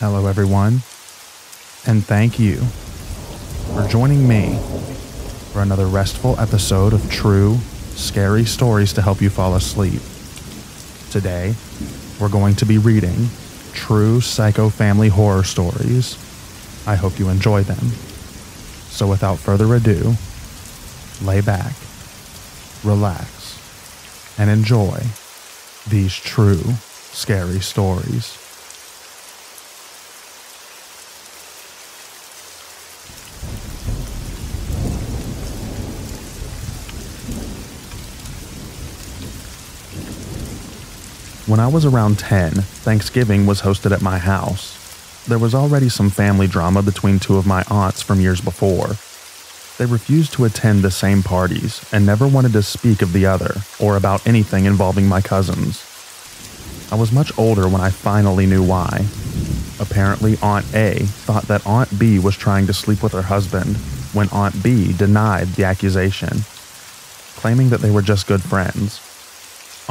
Hello, everyone, and thank you for joining me for another restful episode of true, scary stories to help you fall asleep. Today, we're going to be reading true psycho family horror stories. I hope you enjoy them. So, without further ado, lay back, relax, and enjoy these true, scary stories. When I was around 10, Thanksgiving was hosted at my house. There was already some family drama between two of my aunts from years before. They refused to attend the same parties and never wanted to speak of the other or about anything involving my cousins. I was much older when I finally knew why. Apparently, Aunt A thought that Aunt B was trying to sleep with her husband when Aunt B denied the accusation, claiming that they were just good friends.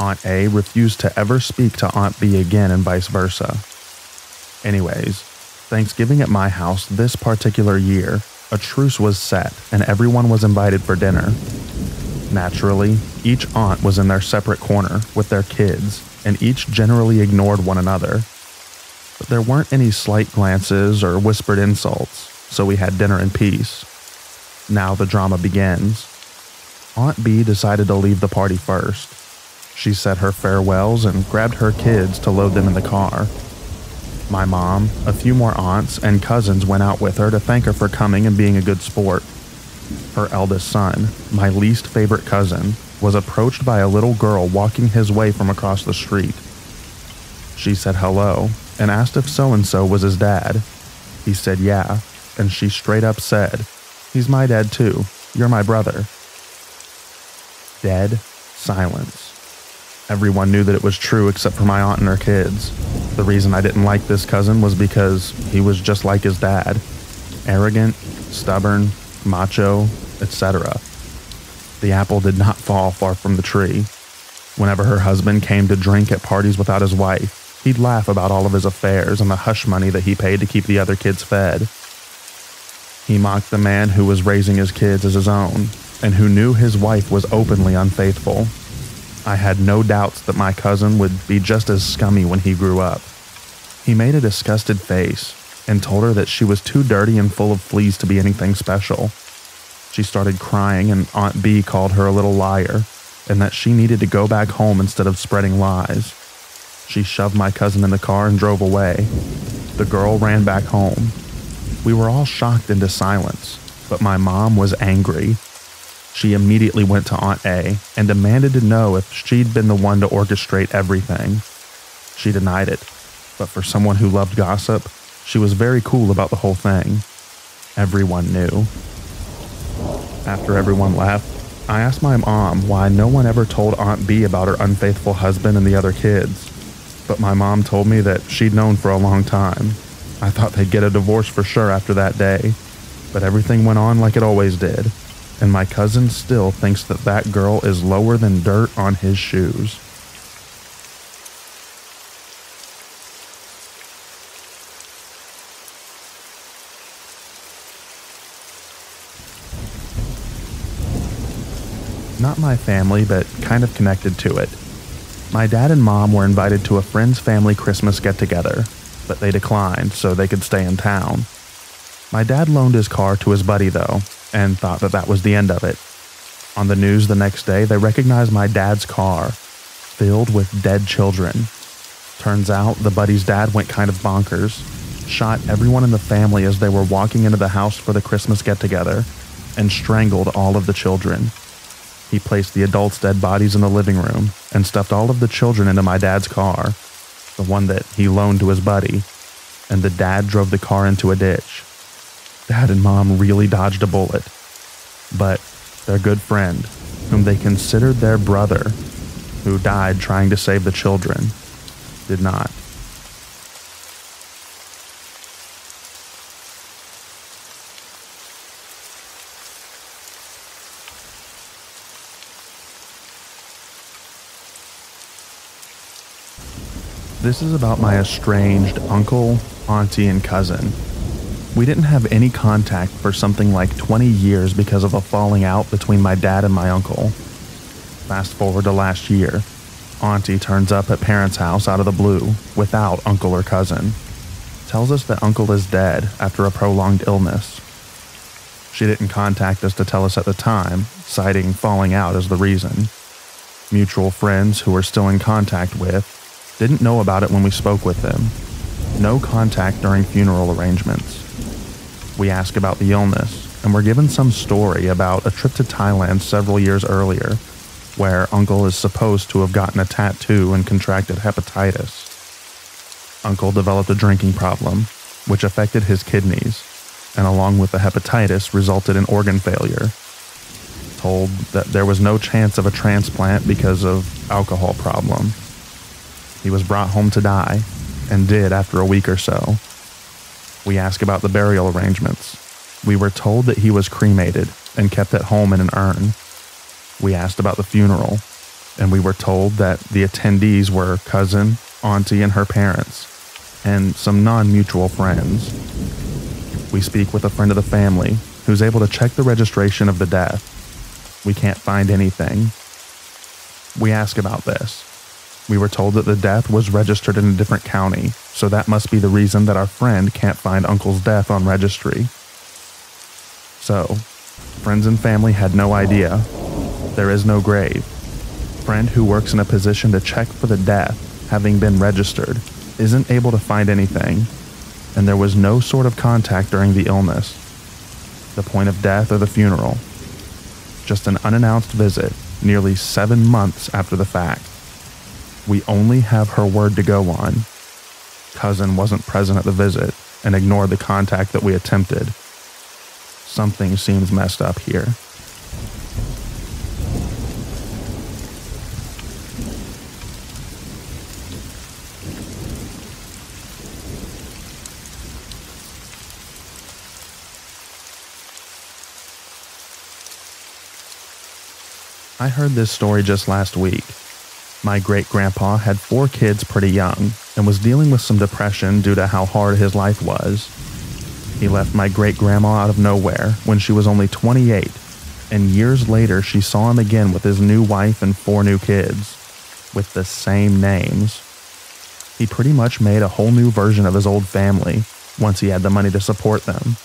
Aunt A refused to ever speak to Aunt B again and vice versa. Anyways, Thanksgiving at my house this particular year, a truce was set and everyone was invited for dinner. Naturally, each aunt was in their separate corner with their kids, and each generally ignored one another. But there weren't any slight glances or whispered insults, so we had dinner in peace. Now the drama begins. Aunt B decided to leave the party first. She said her farewells and grabbed her kids to load them in the car. My mom, a few more aunts, and cousins went out with her to thank her for coming and being a good sport. Her eldest son, my least favorite cousin, was approached by a little girl walking his way from across the street. She said hello and asked if so and so was his dad. He said yeah, and she straight up said, He's my dad too. You're my brother. Dead silence. Everyone knew that it was true except for my aunt and her kids. The reason I didn't like this cousin was because he was just like his dad arrogant, stubborn, macho, etc. The apple did not fall far from the tree. Whenever her husband came to drink at parties without his wife, he'd laugh about all of his affairs and the hush money that he paid to keep the other kids fed. He mocked the man who was raising his kids as his own and who knew his wife was openly unfaithful. I had no doubts that my cousin would be just as scummy when he grew up. He made a disgusted face and told her that she was too dirty and full of fleas to be anything special. She started crying, and Aunt B called her a little liar and that she needed to go back home instead of spreading lies. She shoved my cousin in the car and drove away. The girl ran back home. We were all shocked into silence, but my mom was angry. She immediately went to Aunt A and demanded to know if she'd been the one to orchestrate everything. She denied it, but for someone who loved gossip, she was very cool about the whole thing. Everyone knew. After everyone left, I asked my mom why no one ever told Aunt B about her unfaithful husband and the other kids. But my mom told me that she'd known for a long time. I thought they'd get a divorce for sure after that day, but everything went on like it always did and my cousin still thinks that that girl is lower than dirt on his shoes. Not my family, but kind of connected to it. My dad and mom were invited to a friend's family Christmas get together, but they declined so they could stay in town. My dad loaned his car to his buddy, though, and thought that that was the end of it. On the news the next day, they recognized my dad's car, filled with dead children. Turns out the buddy's dad went kind of bonkers, shot everyone in the family as they were walking into the house for the Christmas get together, and strangled all of the children. He placed the adults' dead bodies in the living room and stuffed all of the children into my dad's car, the one that he loaned to his buddy, and the dad drove the car into a ditch. Dad and mom really dodged a bullet. But their good friend, whom they considered their brother, who died trying to save the children, did not. This is about my estranged uncle, auntie, and cousin. We didn't have any contact for something like 20 years because of a falling out between my dad and my uncle. Fast forward to last year, Auntie turns up at parents' house out of the blue without uncle or cousin. Tells us that uncle is dead after a prolonged illness. She didn't contact us to tell us at the time, citing falling out as the reason. Mutual friends who we're still in contact with didn't know about it when we spoke with them. No contact during funeral arrangements. We ask about the illness, and we're given some story about a trip to Thailand several years earlier where Uncle is supposed to have gotten a tattoo and contracted hepatitis. Uncle developed a drinking problem, which affected his kidneys, and along with the hepatitis, resulted in organ failure. Told that there was no chance of a transplant because of alcohol problem. He was brought home to die, and did after a week or so. We asked about the burial arrangements. We were told that he was cremated and kept at home in an urn. We asked about the funeral, and we were told that the attendees were cousin, auntie, and her parents, and some non mutual friends. We speak with a friend of the family who's able to check the registration of the death. We can't find anything. We ask about this. We were told that the death was registered in a different county, so that must be the reason that our friend can't find Uncle's death on registry. So, friends and family had no idea there is no grave. Friend who works in a position to check for the death, having been registered, isn't able to find anything, and there was no sort of contact during the illness, the point of death or the funeral. Just an unannounced visit, nearly seven months after the fact. We only have her word to go on. Cousin wasn't present at the visit and ignored the contact that we attempted. Something seems messed up here. I heard this story just last week. My great grandpa had four kids pretty young and was dealing with some depression due to how hard his life was. He left my great grandma out of nowhere when she was only 28, and years later she saw him again with his new wife and four new kids, with the same names. He pretty much made a whole new version of his old family once he had the money to support them.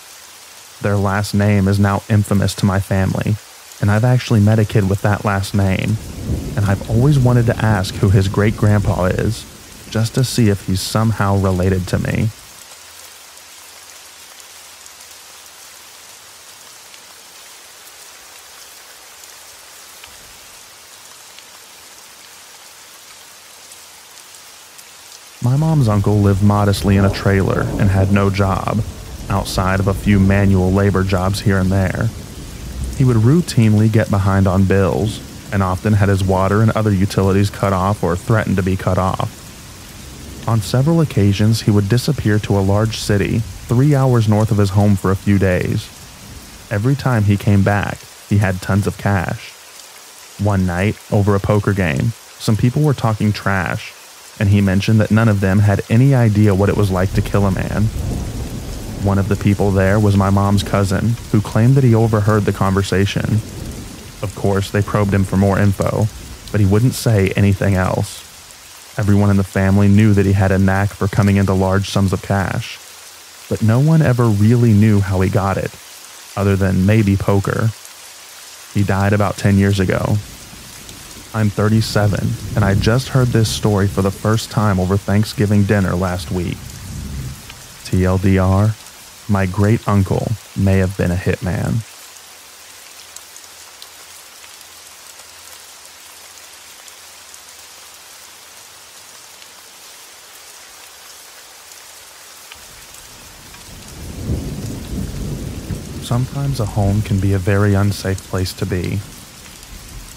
Their last name is now infamous to my family, and I've actually met a kid with that last name, and I've always wanted to ask who his great grandpa is, just to see if he's somehow related to me. My mom's uncle lived modestly in a trailer and had no job, outside of a few manual labor jobs here and there. He would routinely get behind on bills and often had his water and other utilities cut off or threatened to be cut off. On several occasions, he would disappear to a large city three hours north of his home for a few days. Every time he came back, he had tons of cash. One night, over a poker game, some people were talking trash, and he mentioned that none of them had any idea what it was like to kill a man. One of the people there was my mom's cousin, who claimed that he overheard the conversation. Of course, they probed him for more info, but he wouldn't say anything else. Everyone in the family knew that he had a knack for coming into large sums of cash, but no one ever really knew how he got it, other than maybe poker. He died about 10 years ago. I'm 37, and I just heard this story for the first time over Thanksgiving dinner last week. TLDR, my great uncle may have been a hitman. Sometimes a home can be a very unsafe place to be.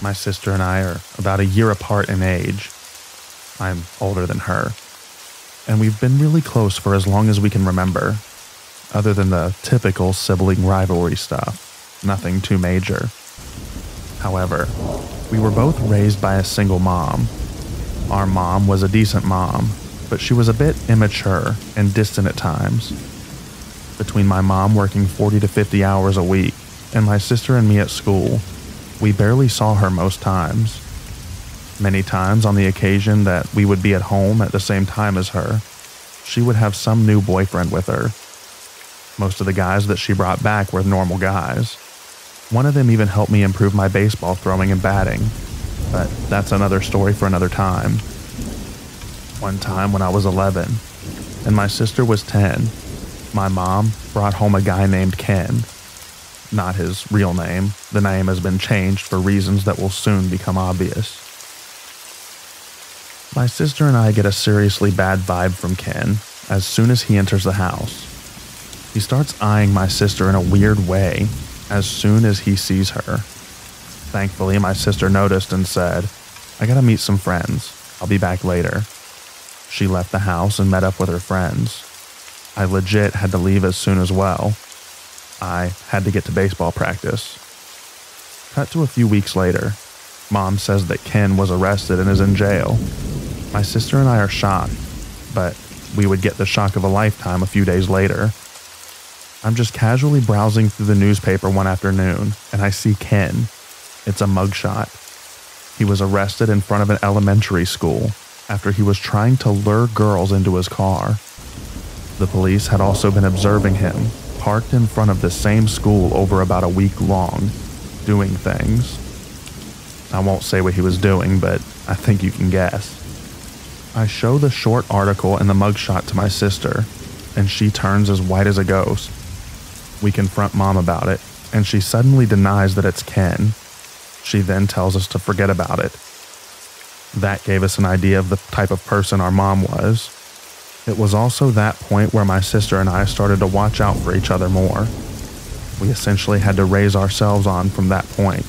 My sister and I are about a year apart in age. I'm older than her. And we've been really close for as long as we can remember other than the typical sibling rivalry stuff, nothing too major. However, we were both raised by a single mom. Our mom was a decent mom, but she was a bit immature and distant at times. Between my mom working 40 to 50 hours a week and my sister and me at school, we barely saw her most times. Many times on the occasion that we would be at home at the same time as her, she would have some new boyfriend with her. Most of the guys that she brought back were normal guys. One of them even helped me improve my baseball throwing and batting, but that's another story for another time. One time when I was 11 and my sister was 10, my mom brought home a guy named Ken. Not his real name, the name has been changed for reasons that will soon become obvious. My sister and I get a seriously bad vibe from Ken as soon as he enters the house. He starts eyeing my sister in a weird way as soon as he sees her. Thankfully, my sister noticed and said, I gotta meet some friends. I'll be back later. She left the house and met up with her friends. I legit had to leave as soon as well. I had to get to baseball practice. Cut to a few weeks later. Mom says that Ken was arrested and is in jail. My sister and I are shocked, but we would get the shock of a lifetime a few days later. I'm just casually browsing through the newspaper one afternoon and I see Ken. It's a mugshot. He was arrested in front of an elementary school after he was trying to lure girls into his car. The police had also been observing him, parked in front of the same school over about a week long, doing things. I won't say what he was doing, but I think you can guess. I show the short article and the mugshot to my sister, and she turns as white as a ghost. We confront mom about it, and she suddenly denies that it's Ken. She then tells us to forget about it. That gave us an idea of the type of person our mom was. It was also that point where my sister and I started to watch out for each other more. We essentially had to raise ourselves on from that point.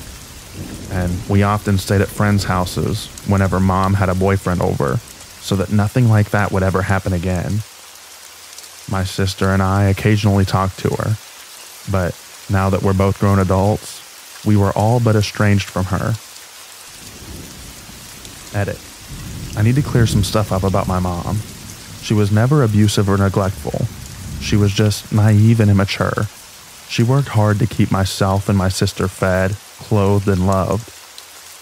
And we often stayed at friends' houses whenever mom had a boyfriend over so that nothing like that would ever happen again. My sister and I occasionally talked to her, but now that we're both grown adults, we were all but estranged from her. Edit. I need to clear some stuff up about my mom. She was never abusive or neglectful. She was just naive and immature. She worked hard to keep myself and my sister fed, clothed, and loved.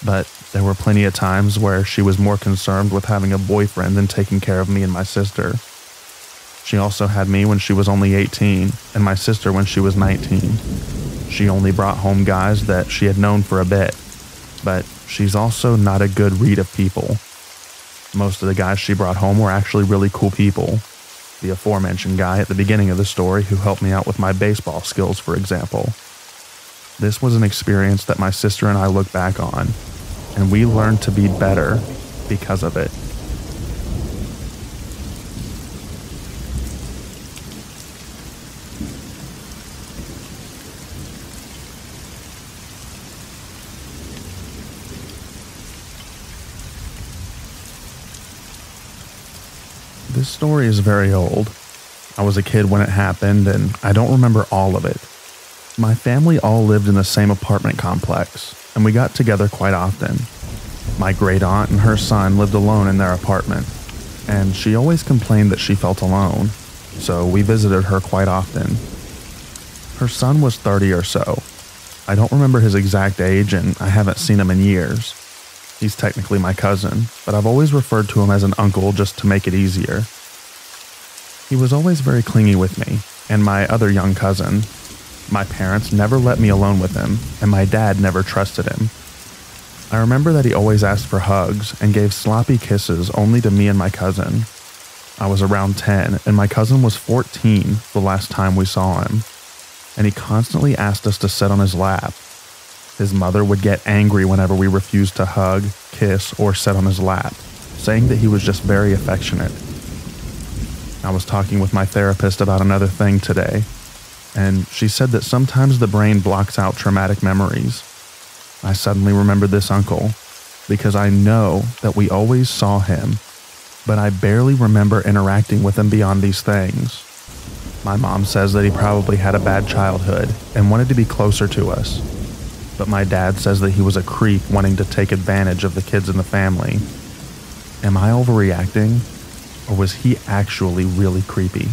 But there were plenty of times where she was more concerned with having a boyfriend than taking care of me and my sister. She also had me when she was only 18 and my sister when she was 19. She only brought home guys that she had known for a bit, but she's also not a good read of people. Most of the guys she brought home were actually really cool people. The aforementioned guy at the beginning of the story who helped me out with my baseball skills, for example. This was an experience that my sister and I look back on and we learned to be better because of it. This story is very old. I was a kid when it happened, and I don't remember all of it. My family all lived in the same apartment complex, and we got together quite often. My great aunt and her son lived alone in their apartment, and she always complained that she felt alone, so we visited her quite often. Her son was 30 or so. I don't remember his exact age, and I haven't seen him in years. He's technically my cousin, but I've always referred to him as an uncle just to make it easier. He was always very clingy with me, and my other young cousin, my parents never let me alone with him, and my dad never trusted him. I remember that he always asked for hugs and gave sloppy kisses only to me and my cousin. I was around 10, and my cousin was 14 the last time we saw him, and he constantly asked us to sit on his lap. His mother would get angry whenever we refused to hug, kiss, or sit on his lap, saying that he was just very affectionate. I was talking with my therapist about another thing today, and she said that sometimes the brain blocks out traumatic memories. I suddenly remembered this uncle because I know that we always saw him, but I barely remember interacting with him beyond these things. My mom says that he probably had a bad childhood and wanted to be closer to us, but my dad says that he was a creep wanting to take advantage of the kids in the family. Am I overreacting? Or was he actually really creepy?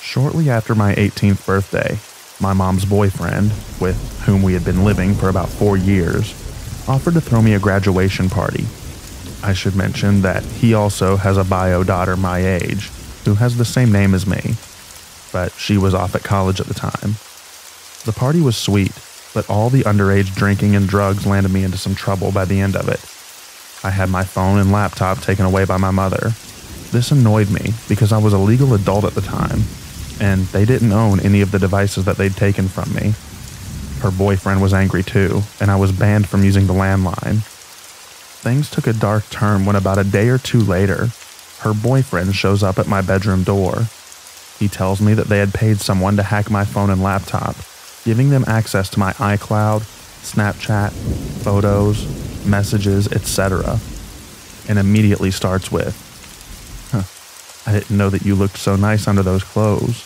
Shortly after my 18th birthday, my mom's boyfriend, with whom we had been living for about four years, offered to throw me a graduation party. I should mention that he also has a bio daughter my age, who has the same name as me, but she was off at college at the time. The party was sweet, but all the underage drinking and drugs landed me into some trouble by the end of it. I had my phone and laptop taken away by my mother. This annoyed me because I was a legal adult at the time and they didn't own any of the devices that they'd taken from me. Her boyfriend was angry too, and I was banned from using the landline. Things took a dark turn when about a day or two later, her boyfriend shows up at my bedroom door. He tells me that they had paid someone to hack my phone and laptop, giving them access to my iCloud, Snapchat, photos, messages, etc. And immediately starts with, I didn't know that you looked so nice under those clothes.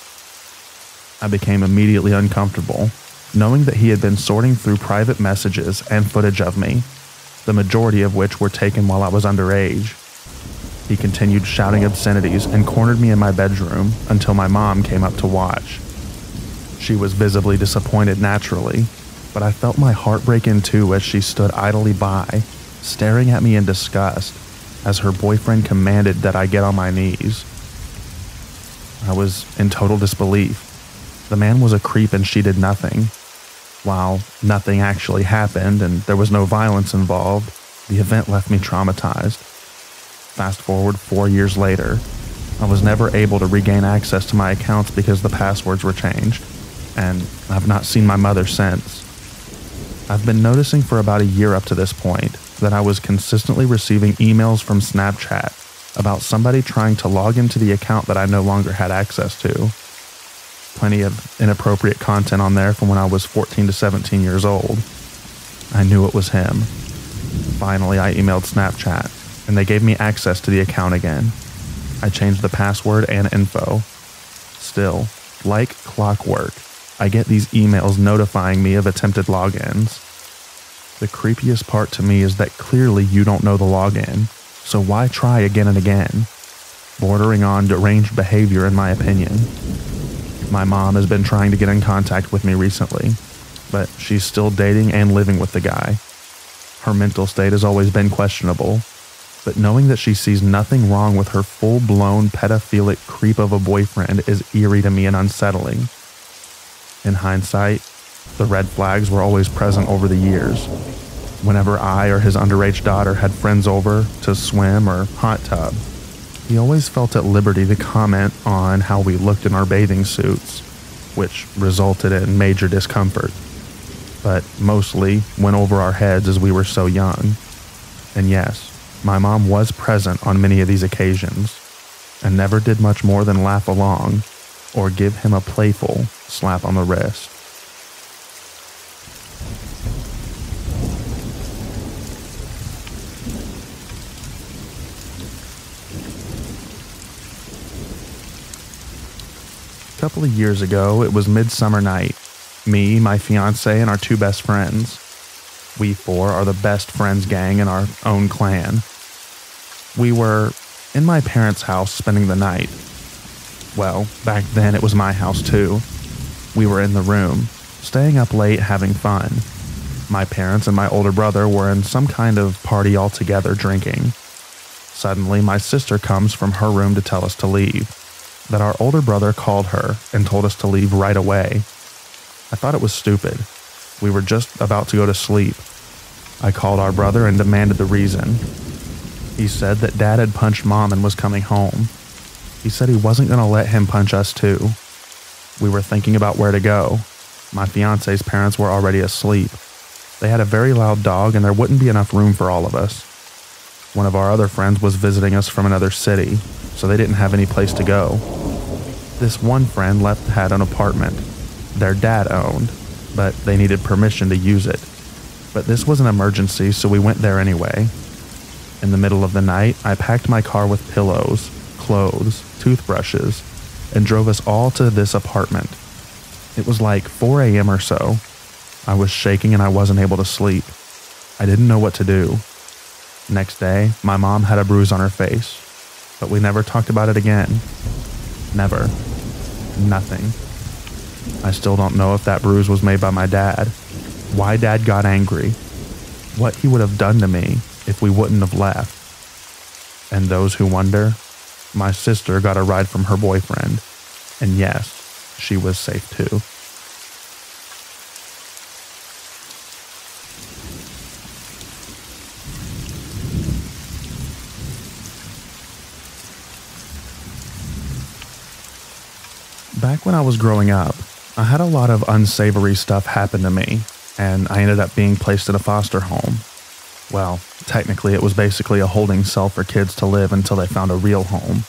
I became immediately uncomfortable, knowing that he had been sorting through private messages and footage of me, the majority of which were taken while I was underage. He continued shouting obscenities and cornered me in my bedroom until my mom came up to watch. She was visibly disappointed naturally, but I felt my heart break in two as she stood idly by, staring at me in disgust as her boyfriend commanded that I get on my knees. I was in total disbelief. The man was a creep and she did nothing. While nothing actually happened and there was no violence involved, the event left me traumatized. Fast forward four years later, I was never able to regain access to my accounts because the passwords were changed, and I've not seen my mother since. I've been noticing for about a year up to this point that I was consistently receiving emails from Snapchat about somebody trying to log into the account that I no longer had access to. Plenty of inappropriate content on there from when I was 14 to 17 years old. I knew it was him. Finally, I emailed Snapchat, and they gave me access to the account again. I changed the password and info. Still, like clockwork, I get these emails notifying me of attempted logins. The creepiest part to me is that clearly you don't know the login, so why try again and again? Bordering on deranged behavior, in my opinion. My mom has been trying to get in contact with me recently, but she's still dating and living with the guy. Her mental state has always been questionable, but knowing that she sees nothing wrong with her full blown pedophilic creep of a boyfriend is eerie to me and unsettling. In hindsight, the red flags were always present over the years. Whenever I or his underage daughter had friends over to swim or hot tub, he always felt at liberty to comment on how we looked in our bathing suits, which resulted in major discomfort. But mostly went over our heads as we were so young. And yes, my mom was present on many of these occasions, and never did much more than laugh along or give him a playful slap on the wrist. A couple of years ago, it was midsummer night. Me, my fiance, and our two best friends. We four are the best friends gang in our own clan. We were in my parents' house spending the night. Well, back then it was my house too. We were in the room, staying up late having fun. My parents and my older brother were in some kind of party all together drinking. Suddenly, my sister comes from her room to tell us to leave that our older brother called her and told us to leave right away. I thought it was stupid. We were just about to go to sleep. I called our brother and demanded the reason. He said that dad had punched mom and was coming home. He said he wasn't going to let him punch us too. We were thinking about where to go. My fiance's parents were already asleep. They had a very loud dog and there wouldn't be enough room for all of us. One of our other friends was visiting us from another city, so they didn't have any place to go. This one friend left had an apartment their dad owned, but they needed permission to use it. But this was an emergency, so we went there anyway. In the middle of the night, I packed my car with pillows, clothes, toothbrushes, and drove us all to this apartment. It was like 4 a.m. or so. I was shaking and I wasn't able to sleep. I didn't know what to do. Next day, my mom had a bruise on her face, but we never talked about it again. Never. Nothing. I still don't know if that bruise was made by my dad, why dad got angry, what he would have done to me if we wouldn't have left. And those who wonder, my sister got a ride from her boyfriend, and yes, she was safe too. Back when I was growing up, I had a lot of unsavory stuff happen to me, and I ended up being placed in a foster home. Well, technically, it was basically a holding cell for kids to live until they found a real home.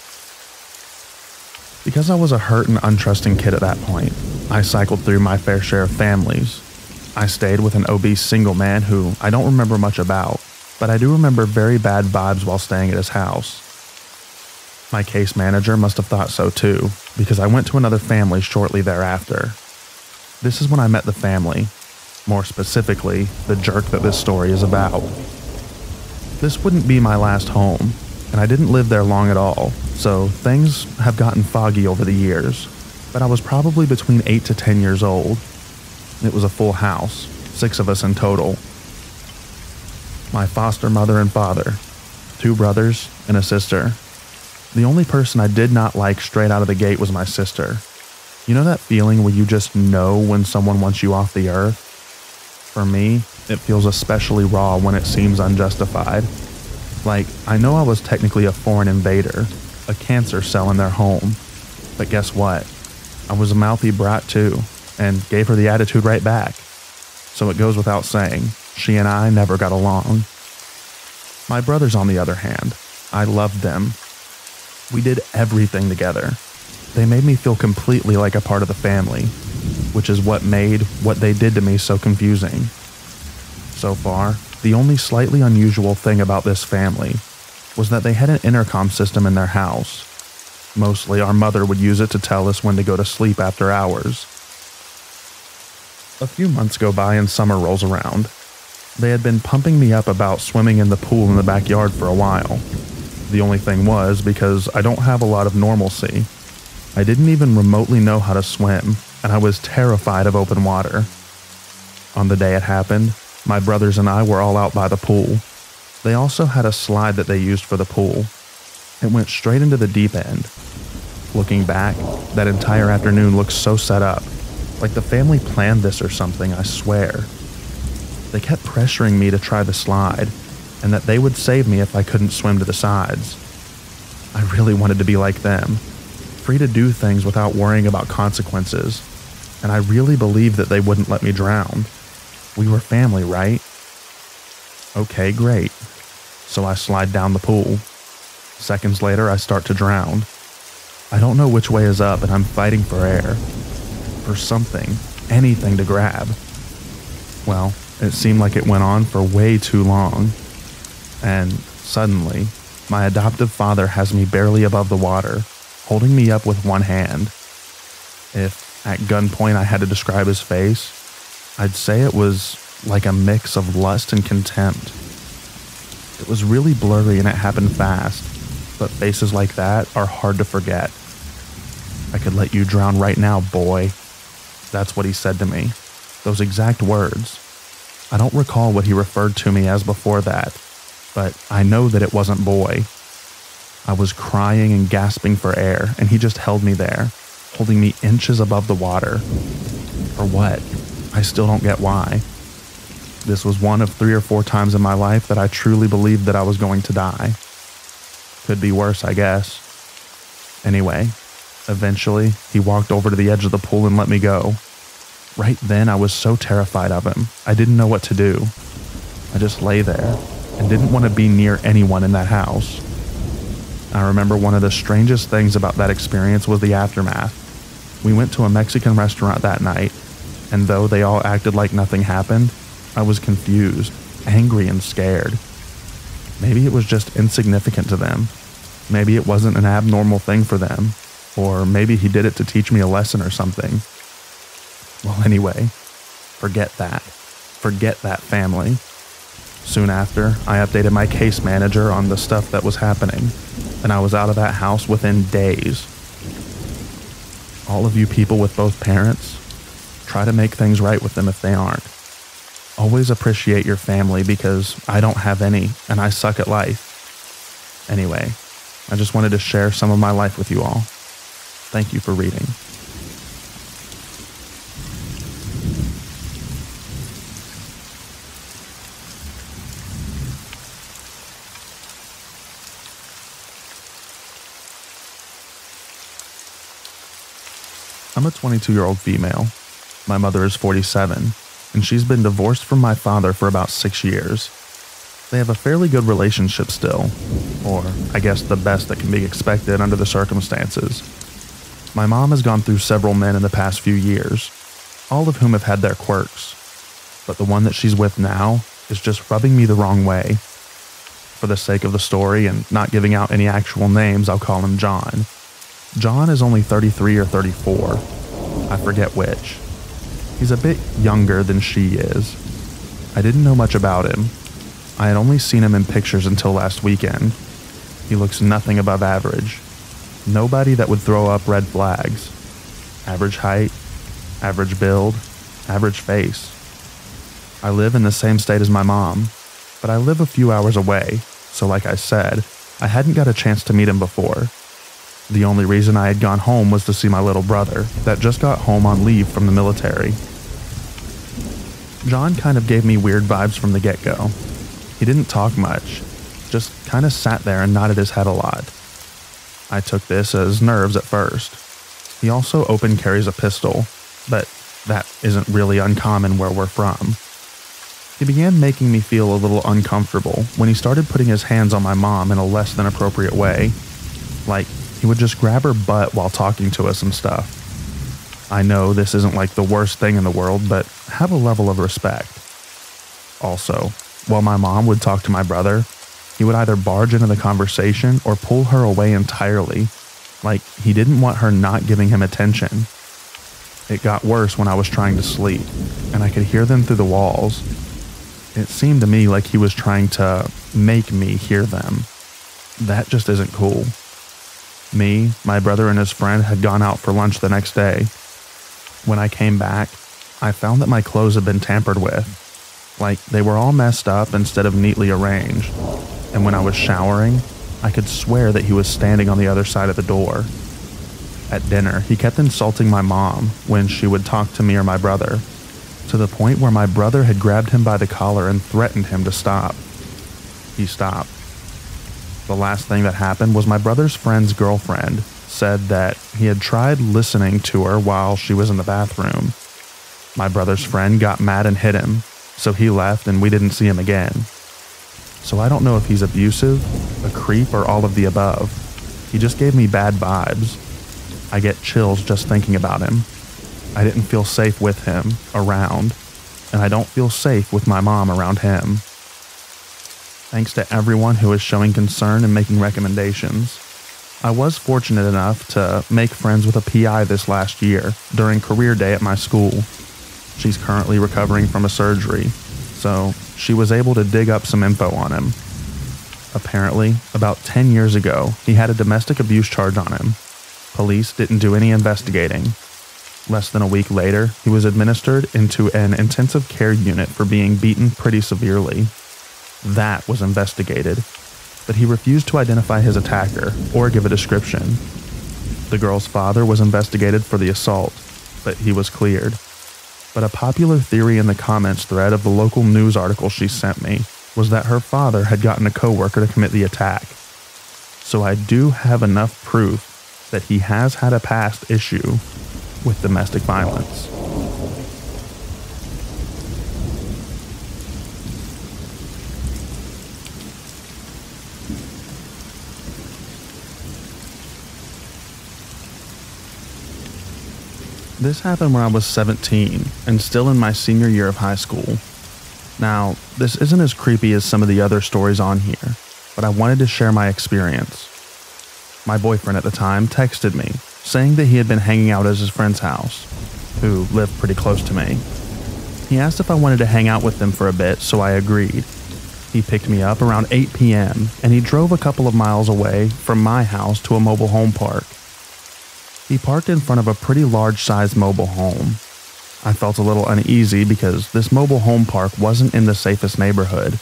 Because I was a hurt and untrusting kid at that point, I cycled through my fair share of families. I stayed with an obese single man who I don't remember much about, but I do remember very bad vibes while staying at his house. My case manager must have thought so too, because I went to another family shortly thereafter. This is when I met the family, more specifically, the jerk that this story is about. This wouldn't be my last home, and I didn't live there long at all, so things have gotten foggy over the years. But I was probably between 8 to 10 years old. It was a full house, six of us in total. My foster mother and father, two brothers, and a sister, the only person I did not like straight out of the gate was my sister. You know that feeling where you just know when someone wants you off the earth? For me, it feels especially raw when it seems unjustified. Like, I know I was technically a foreign invader, a cancer cell in their home. But guess what? I was a mouthy brat too, and gave her the attitude right back. So it goes without saying, she and I never got along. My brothers, on the other hand, I loved them we did everything together. They made me feel completely like a part of the family, which is what made what they did to me so confusing. So far, the only slightly unusual thing about this family was that they had an intercom system in their house. Mostly, our mother would use it to tell us when to go to sleep after hours. A few months go by and summer rolls around. They had been pumping me up about swimming in the pool in the backyard for a while, the only thing was, because I don't have a lot of normalcy, I didn't even remotely know how to swim, and I was terrified of open water. On the day it happened, my brothers and I were all out by the pool. They also had a slide that they used for the pool. It went straight into the deep end. Looking back, that entire afternoon looked so set up, like the family planned this or something, I swear. They kept pressuring me to try the slide, and that they would save me if I couldn't swim to the sides. I really wanted to be like them, free to do things without worrying about consequences, and I really believed that they wouldn't let me drown. We were family, right? Okay, great. So I slide down the pool. Seconds later, I start to drown. I don't know which way is up, and I'm fighting for air. For something, anything to grab. Well, it seemed like it went on for way too long and suddenly, my adoptive father has me barely above the water, holding me up with one hand. If at gunpoint I had to describe his face, I'd say it was like a mix of lust and contempt. It was really blurry and it happened fast, but faces like that are hard to forget. I could let you drown right now, boy. That's what he said to me. Those exact words. I don't recall what he referred to me as before that, but I know that it wasn't Boy. I was crying and gasping for air, and he just held me there, holding me inches above the water. For what? I still don't get why. This was one of three or four times in my life that I truly believed that I was going to die. Could be worse, I guess. Anyway, eventually, he walked over to the edge of the pool and let me go. Right then, I was so terrified of him, I didn't know what to do. I just lay there, and didn't want to be near anyone in that house. I remember one of the strangest things about that experience was the aftermath. We went to a Mexican restaurant that night, and though they all acted like nothing happened, I was confused, angry, and scared. Maybe it was just insignificant to them. Maybe it wasn't an abnormal thing for them. Or maybe he did it to teach me a lesson or something. Well, anyway, forget that. Forget that family. Soon after, I updated my case manager on the stuff that was happening, and I was out of that house within days. All of you people with both parents, try to make things right with them if they aren't. Always appreciate your family because I don't have any and I suck at life. Anyway, I just wanted to share some of my life with you all. Thank you for reading. I'm a 22 year old female. My mother is 47, and she's been divorced from my father for about six years. They have a fairly good relationship still, or I guess the best that can be expected under the circumstances. My mom has gone through several men in the past few years, all of whom have had their quirks, but the one that she's with now is just rubbing me the wrong way. For the sake of the story and not giving out any actual names, I'll call him John. John is only 33 or 34. I forget which. He's a bit younger than she is. I didn't know much about him. I had only seen him in pictures until last weekend. He looks nothing above average. Nobody that would throw up red flags. Average height, average build, average face. I live in the same state as my mom, but I live a few hours away, so like I said, I hadn't got a chance to meet him before. The only reason I had gone home was to see my little brother, that just got home on leave from the military. John kind of gave me weird vibes from the get go. He didn't talk much, just kind of sat there and nodded his head a lot. I took this as nerves at first. He also open carries a pistol, but that isn't really uncommon where we're from. He began making me feel a little uncomfortable when he started putting his hands on my mom in a less than appropriate way. Like, he would just grab her butt while talking to us and stuff. I know this isn't like the worst thing in the world, but have a level of respect. Also, while my mom would talk to my brother, he would either barge into the conversation or pull her away entirely, like he didn't want her not giving him attention. It got worse when I was trying to sleep, and I could hear them through the walls. It seemed to me like he was trying to make me hear them. That just isn't cool. Me, my brother, and his friend had gone out for lunch the next day. When I came back, I found that my clothes had been tampered with. Like they were all messed up instead of neatly arranged. And when I was showering, I could swear that he was standing on the other side of the door. At dinner, he kept insulting my mom when she would talk to me or my brother, to the point where my brother had grabbed him by the collar and threatened him to stop. He stopped. The last thing that happened was my brother's friend's girlfriend said that he had tried listening to her while she was in the bathroom. My brother's friend got mad and hit him, so he left and we didn't see him again. So I don't know if he's abusive, a creep, or all of the above. He just gave me bad vibes. I get chills just thinking about him. I didn't feel safe with him, around, and I don't feel safe with my mom around him. Thanks to everyone who is showing concern and making recommendations. I was fortunate enough to make friends with a PI this last year during career day at my school. She's currently recovering from a surgery, so she was able to dig up some info on him. Apparently, about 10 years ago, he had a domestic abuse charge on him. Police didn't do any investigating. Less than a week later, he was administered into an intensive care unit for being beaten pretty severely. That was investigated, but he refused to identify his attacker or give a description. The girl's father was investigated for the assault, but he was cleared. But a popular theory in the comments thread of the local news article she sent me was that her father had gotten a coworker to commit the attack. So I do have enough proof that he has had a past issue with domestic violence. This happened when I was 17 and still in my senior year of high school. Now, this isn't as creepy as some of the other stories on here, but I wanted to share my experience. My boyfriend at the time texted me, saying that he had been hanging out at his friend's house, who lived pretty close to me. He asked if I wanted to hang out with them for a bit, so I agreed. He picked me up around 8 p.m., and he drove a couple of miles away from my house to a mobile home park. He parked in front of a pretty large sized mobile home. I felt a little uneasy because this mobile home park wasn't in the safest neighborhood.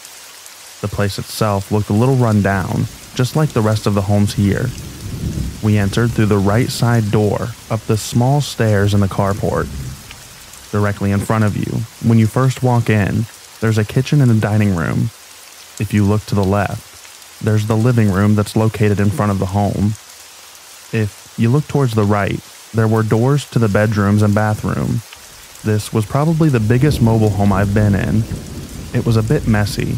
The place itself looked a little run down, just like the rest of the homes here. We entered through the right side door up the small stairs in the carport. Directly in front of you, when you first walk in, there's a kitchen and a dining room. If you look to the left, there's the living room that's located in front of the home. If you look towards the right, there were doors to the bedrooms and bathroom. This was probably the biggest mobile home I've been in. It was a bit messy.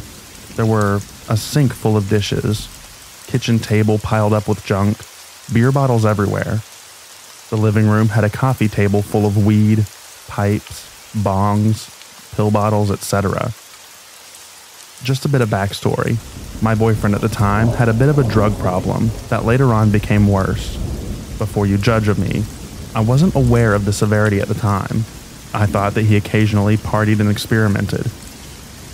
There were a sink full of dishes, kitchen table piled up with junk, beer bottles everywhere. The living room had a coffee table full of weed, pipes, bongs, pill bottles, etc. Just a bit of backstory. My boyfriend at the time had a bit of a drug problem that later on became worse before you judge of me. I wasn't aware of the severity at the time. I thought that he occasionally partied and experimented,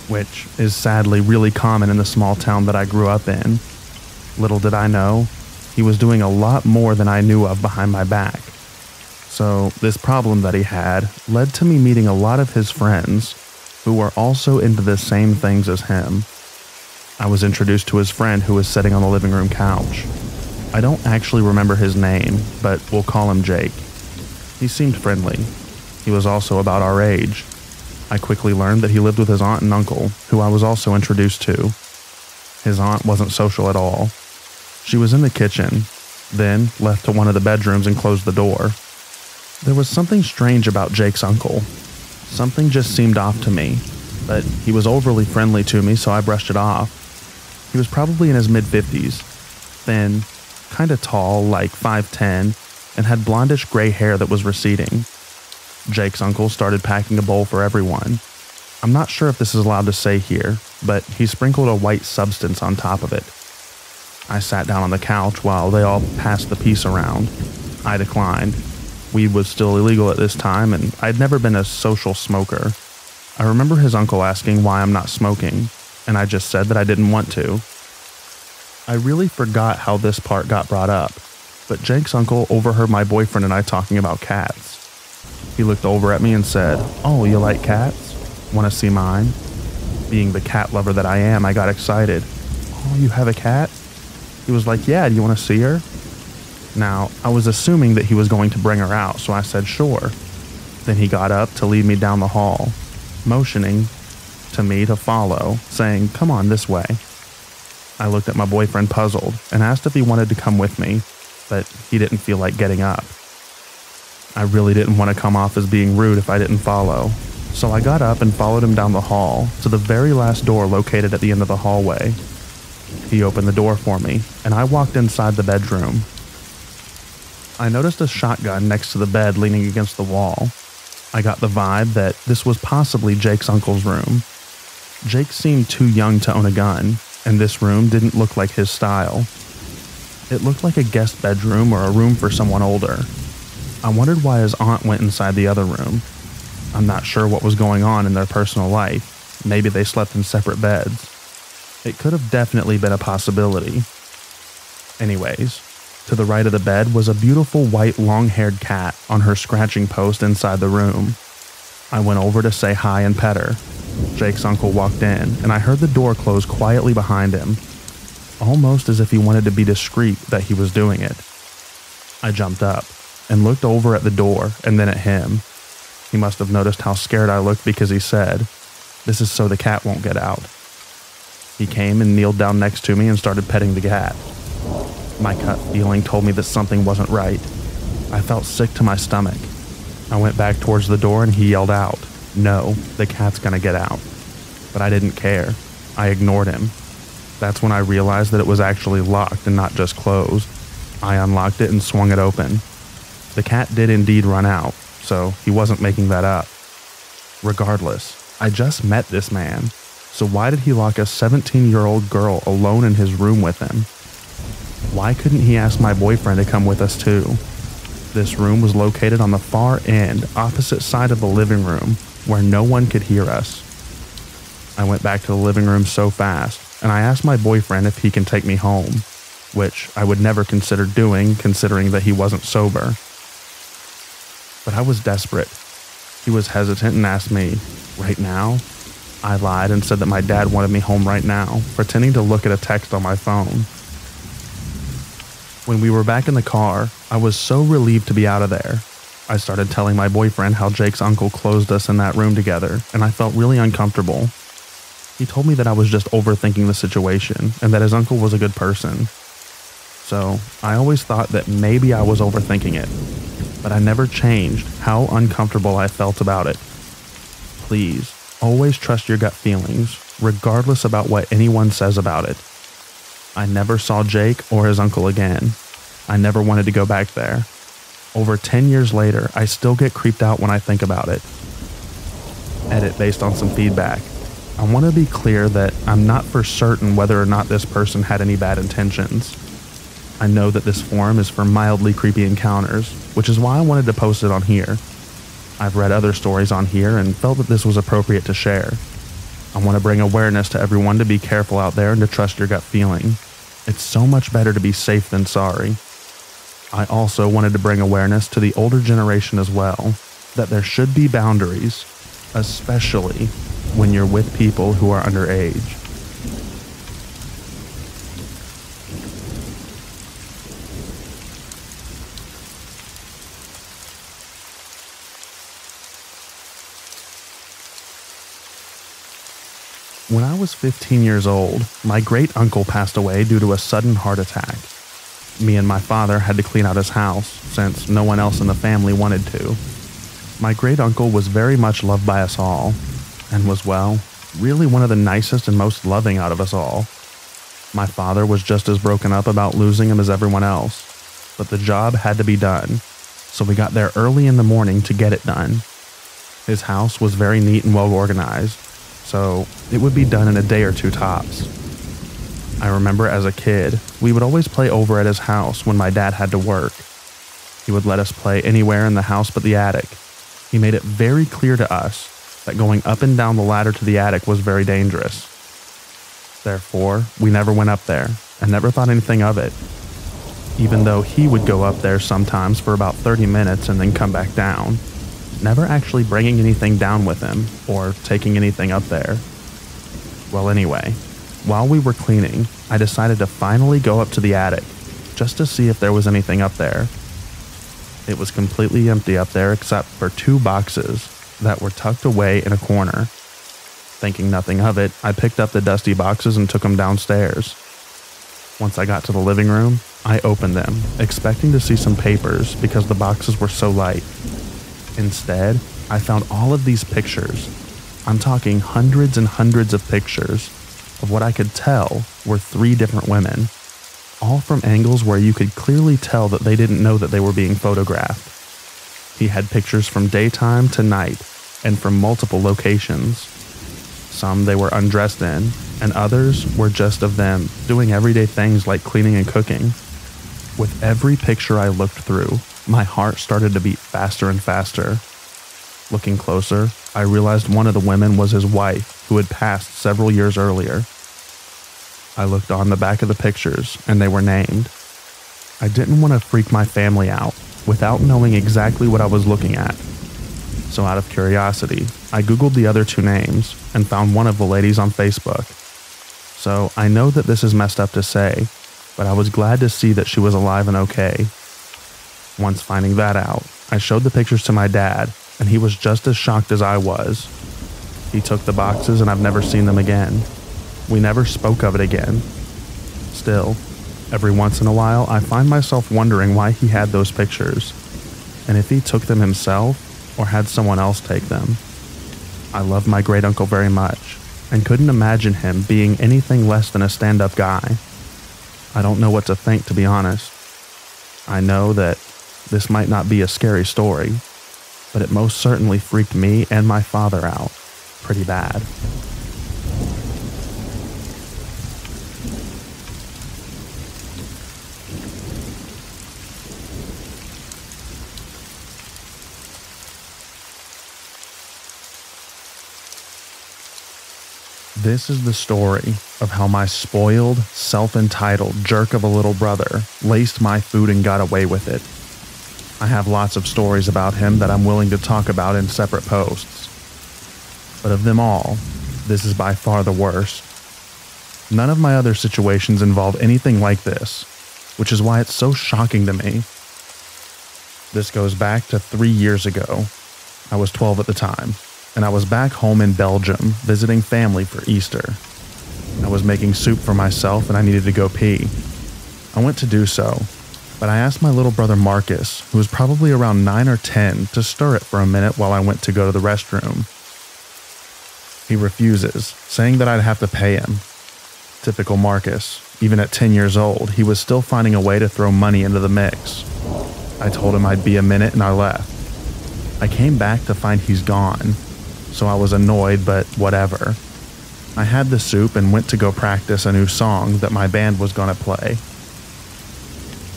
which is sadly really common in the small town that I grew up in. Little did I know, he was doing a lot more than I knew of behind my back. So, this problem that he had led to me meeting a lot of his friends who were also into the same things as him. I was introduced to his friend who was sitting on the living room couch. I don't actually remember his name, but we'll call him Jake. He seemed friendly. He was also about our age. I quickly learned that he lived with his aunt and uncle, who I was also introduced to. His aunt wasn't social at all. She was in the kitchen, then left to one of the bedrooms and closed the door. There was something strange about Jake's uncle. Something just seemed off to me, but he was overly friendly to me, so I brushed it off. He was probably in his mid 50s, thin, kind of tall, like 5'10, and had blondish gray hair that was receding. Jake's uncle started packing a bowl for everyone. I'm not sure if this is allowed to say here, but he sprinkled a white substance on top of it. I sat down on the couch while they all passed the piece around. I declined. Weed was still illegal at this time, and I'd never been a social smoker. I remember his uncle asking why I'm not smoking, and I just said that I didn't want to. I really forgot how this part got brought up, but Jake's uncle overheard my boyfriend and I talking about cats. He looked over at me and said, Oh, you like cats? Want to see mine? Being the cat lover that I am, I got excited. Oh, you have a cat? He was like, Yeah, do you want to see her? Now, I was assuming that he was going to bring her out, so I said, Sure. Then he got up to lead me down the hall, motioning to me to follow, saying, Come on this way. I looked at my boyfriend puzzled and asked if he wanted to come with me, but he didn't feel like getting up. I really didn't want to come off as being rude if I didn't follow, so I got up and followed him down the hall to the very last door located at the end of the hallway. He opened the door for me, and I walked inside the bedroom. I noticed a shotgun next to the bed leaning against the wall. I got the vibe that this was possibly Jake's uncle's room. Jake seemed too young to own a gun, and this room didn't look like his style. It looked like a guest bedroom or a room for someone older. I wondered why his aunt went inside the other room. I'm not sure what was going on in their personal life. Maybe they slept in separate beds. It could have definitely been a possibility. Anyways, to the right of the bed was a beautiful white long haired cat on her scratching post inside the room. I went over to say hi and pet her. Jake's uncle walked in, and I heard the door close quietly behind him, almost as if he wanted to be discreet that he was doing it. I jumped up and looked over at the door and then at him. He must have noticed how scared I looked because he said, This is so the cat won't get out. He came and kneeled down next to me and started petting the cat. My gut feeling told me that something wasn't right. I felt sick to my stomach. I went back towards the door and he yelled out, No, the cat's gonna get out. But I didn't care. I ignored him. That's when I realized that it was actually locked and not just closed. I unlocked it and swung it open. The cat did indeed run out, so he wasn't making that up. Regardless, I just met this man, so why did he lock a 17 year old girl alone in his room with him? Why couldn't he ask my boyfriend to come with us too? This room was located on the far end, opposite side of the living room, where no one could hear us. I went back to the living room so fast, and I asked my boyfriend if he can take me home, which I would never consider doing considering that he wasn't sober. But I was desperate. He was hesitant and asked me, Right now? I lied and said that my dad wanted me home right now, pretending to look at a text on my phone. When we were back in the car, I was so relieved to be out of there. I started telling my boyfriend how Jake's uncle closed us in that room together, and I felt really uncomfortable. He told me that I was just overthinking the situation and that his uncle was a good person. So I always thought that maybe I was overthinking it, but I never changed how uncomfortable I felt about it. Please, always trust your gut feelings, regardless about what anyone says about it. I never saw Jake or his uncle again. I never wanted to go back there. Over 10 years later, I still get creeped out when I think about it. Edit based on some feedback. I want to be clear that I'm not for certain whether or not this person had any bad intentions. I know that this forum is for mildly creepy encounters, which is why I wanted to post it on here. I've read other stories on here and felt that this was appropriate to share. I want to bring awareness to everyone to be careful out there and to trust your gut feeling. It's so much better to be safe than sorry. I also wanted to bring awareness to the older generation as well that there should be boundaries, especially when you're with people who are underage. When I was 15 years old, my great uncle passed away due to a sudden heart attack. Me and my father had to clean out his house since no one else in the family wanted to. My great uncle was very much loved by us all, and was, well, really one of the nicest and most loving out of us all. My father was just as broken up about losing him as everyone else, but the job had to be done, so we got there early in the morning to get it done. His house was very neat and well organized, so it would be done in a day or two tops. I remember as a kid, we would always play over at his house when my dad had to work. He would let us play anywhere in the house but the attic. He made it very clear to us that going up and down the ladder to the attic was very dangerous. Therefore, we never went up there and never thought anything of it, even though he would go up there sometimes for about 30 minutes and then come back down, never actually bringing anything down with him or taking anything up there. Well, anyway, while we were cleaning, I decided to finally go up to the attic just to see if there was anything up there. It was completely empty up there except for two boxes that were tucked away in a corner. Thinking nothing of it, I picked up the dusty boxes and took them downstairs. Once I got to the living room, I opened them, expecting to see some papers because the boxes were so light. Instead, I found all of these pictures. I'm talking hundreds and hundreds of pictures of what I could tell were three different women, all from angles where you could clearly tell that they didn't know that they were being photographed. He had pictures from daytime to night and from multiple locations. Some they were undressed in, and others were just of them doing everyday things like cleaning and cooking. With every picture I looked through, my heart started to beat faster and faster. Looking closer, I realized one of the women was his wife, who had passed several years earlier. I looked on the back of the pictures, and they were named. I didn't want to freak my family out, without knowing exactly what I was looking at. So, out of curiosity, I Googled the other two names and found one of the ladies on Facebook. So, I know that this is messed up to say, but I was glad to see that she was alive and okay. Once finding that out, I showed the pictures to my dad, and he was just as shocked as I was. He took the boxes, and I've never seen them again. We never spoke of it again. Still, Every once in a while, I find myself wondering why he had those pictures, and if he took them himself or had someone else take them. I love my great uncle very much, and couldn't imagine him being anything less than a stand up guy. I don't know what to think, to be honest. I know that this might not be a scary story, but it most certainly freaked me and my father out pretty bad. This is the story of how my spoiled, self entitled jerk of a little brother laced my food and got away with it I have lots of stories about him that I'm willing to talk about in separate posts. But of them all, this is by far the worst. None of my other situations involve anything like this, which is why it's so shocking to me. This goes back to three years ago. I was 12 at the time, and I was back home in Belgium visiting family for Easter. I was making soup for myself and I needed to go pee. I went to do so, but I asked my little brother Marcus, who was probably around 9 or 10, to stir it for a minute while I went to go to the restroom. He refuses, saying that I'd have to pay him. Typical Marcus. Even at 10 years old, he was still finding a way to throw money into the mix. I told him I'd be a minute and I left. I came back to find he's gone, so I was annoyed, but whatever. I had the soup and went to go practice a new song that my band was going to play.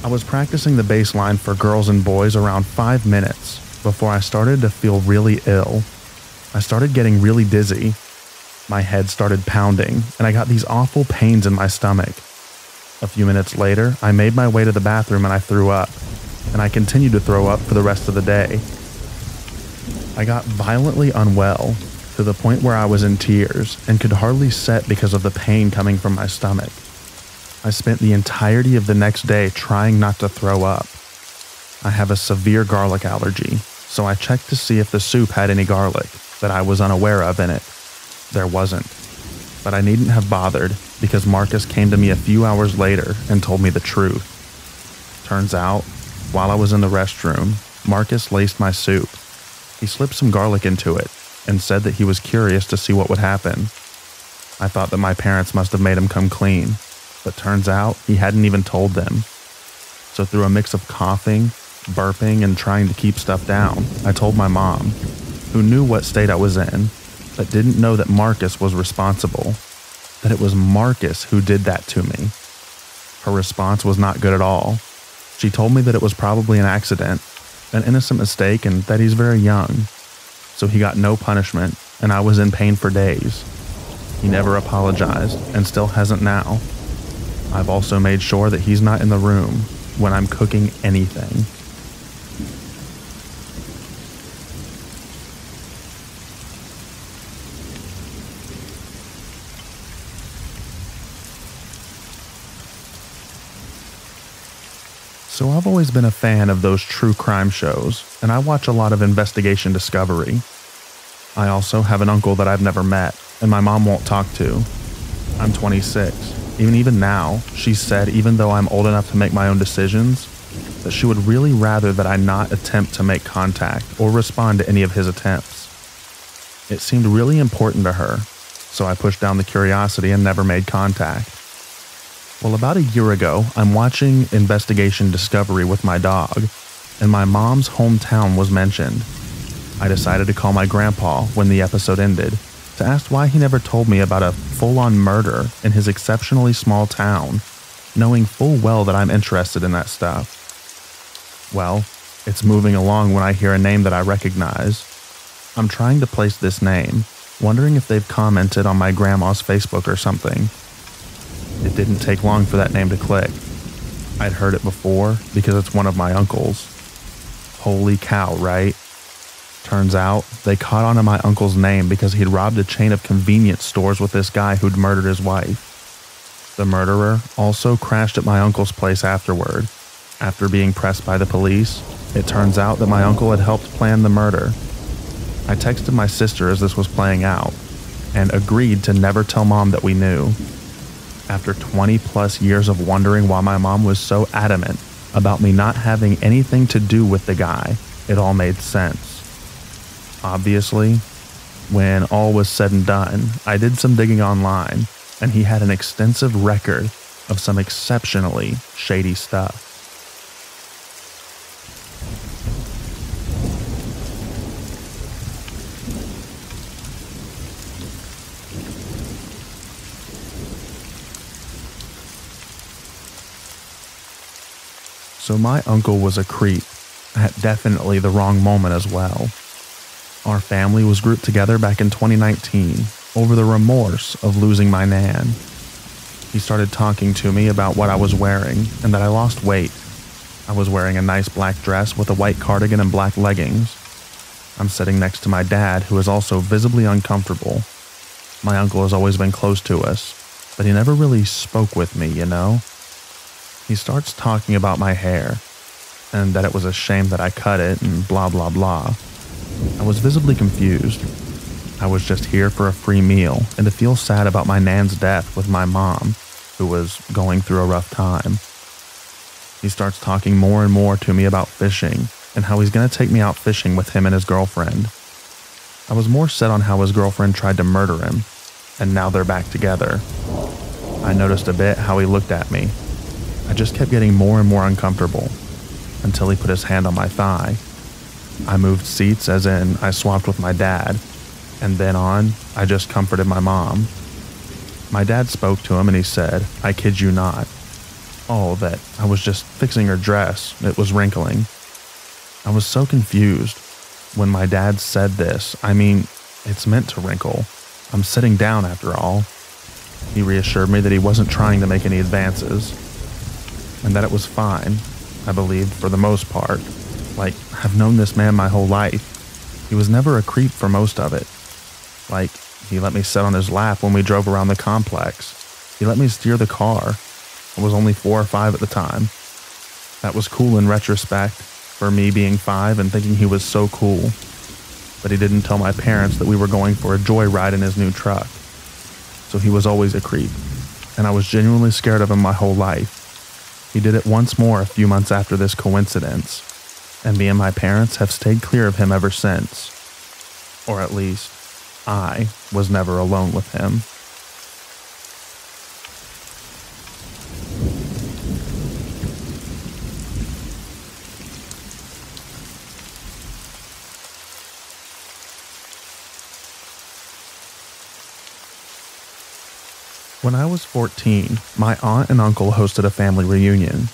I was practicing the bass line for girls and boys around five minutes before I started to feel really ill. I started getting really dizzy. My head started pounding, and I got these awful pains in my stomach. A few minutes later, I made my way to the bathroom and I threw up, and I continued to throw up for the rest of the day. I got violently unwell to the point where I was in tears and could hardly sit because of the pain coming from my stomach. I spent the entirety of the next day trying not to throw up. I have a severe garlic allergy, so I checked to see if the soup had any garlic that I was unaware of in it. There wasn't. But I needn't have bothered because Marcus came to me a few hours later and told me the truth. Turns out, while I was in the restroom, Marcus laced my soup. He slipped some garlic into it and said that he was curious to see what would happen. I thought that my parents must have made him come clean, but turns out he hadn't even told them. So, through a mix of coughing, burping, and trying to keep stuff down, I told my mom, who knew what state I was in, but didn't know that Marcus was responsible, that it was Marcus who did that to me. Her response was not good at all. She told me that it was probably an accident, an innocent mistake, and that he's very young. So he got no punishment, and I was in pain for days. He never apologized, and still hasn't now. I've also made sure that he's not in the room when I'm cooking anything. So I've always been a fan of those true crime shows, and I watch a lot of Investigation Discovery. I also have an uncle that I've never met, and my mom won't talk to. I'm 26 even even now, she said even though I'm old enough to make my own decisions, that she would really rather that I not attempt to make contact or respond to any of his attempts. It seemed really important to her, so I pushed down the curiosity and never made contact. Well, about a year ago, I'm watching Investigation Discovery with my dog, and my mom's hometown was mentioned. I decided to call my grandpa when the episode ended to ask why he never told me about a full on murder in his exceptionally small town, knowing full well that I'm interested in that stuff. Well, it's moving along when I hear a name that I recognize. I'm trying to place this name, wondering if they've commented on my grandma's Facebook or something. It didn't take long for that name to click. I'd heard it before because it's one of my uncles. Holy cow, right? Turns out, they caught on to my uncle's name because he'd robbed a chain of convenience stores with this guy who'd murdered his wife. The murderer also crashed at my uncle's place afterward. After being pressed by the police, it turns out that my uncle had helped plan the murder. I texted my sister as this was playing out and agreed to never tell mom that we knew. After 20 plus years of wondering why my mom was so adamant about me not having anything to do with the guy, it all made sense. Obviously, when all was said and done, I did some digging online, and he had an extensive record of some exceptionally shady stuff. So my uncle was a creep at definitely the wrong moment as well. Our family was grouped together back in 2019 over the remorse of losing my Nan. He started talking to me about what I was wearing and that I lost weight. I was wearing a nice black dress with a white cardigan and black leggings. I'm sitting next to my dad, who is also visibly uncomfortable. My uncle has always been close to us, but he never really spoke with me, you know? He starts talking about my hair and that it was a shame that I cut it and blah blah blah. I was visibly confused. I was just here for a free meal and to feel sad about my Nan's death with my mom, who was going through a rough time. He starts talking more and more to me about fishing and how he's going to take me out fishing with him and his girlfriend. I was more set on how his girlfriend tried to murder him, and now they're back together. I noticed a bit how he looked at me I just kept getting more and more uncomfortable until he put his hand on my thigh. I moved seats, as in, I swapped with my dad, and then on, I just comforted my mom. My dad spoke to him and he said, I kid you not. Oh, that I was just fixing her dress. It was wrinkling. I was so confused. When my dad said this, I mean, it's meant to wrinkle. I'm sitting down after all. He reassured me that he wasn't trying to make any advances and that it was fine, I believed for the most part. Like, I've known this man my whole life. He was never a creep for most of it. Like, he let me sit on his lap when we drove around the complex. He let me steer the car. I was only four or five at the time. That was cool in retrospect, for me being five and thinking he was so cool. But he didn't tell my parents that we were going for a joyride in his new truck. So he was always a creep, and I was genuinely scared of him my whole life. He did it once more a few months after this coincidence, and me and my parents have stayed clear of him ever since. Or at least, I was never alone with him. When I was 14, my aunt and uncle hosted a family reunion.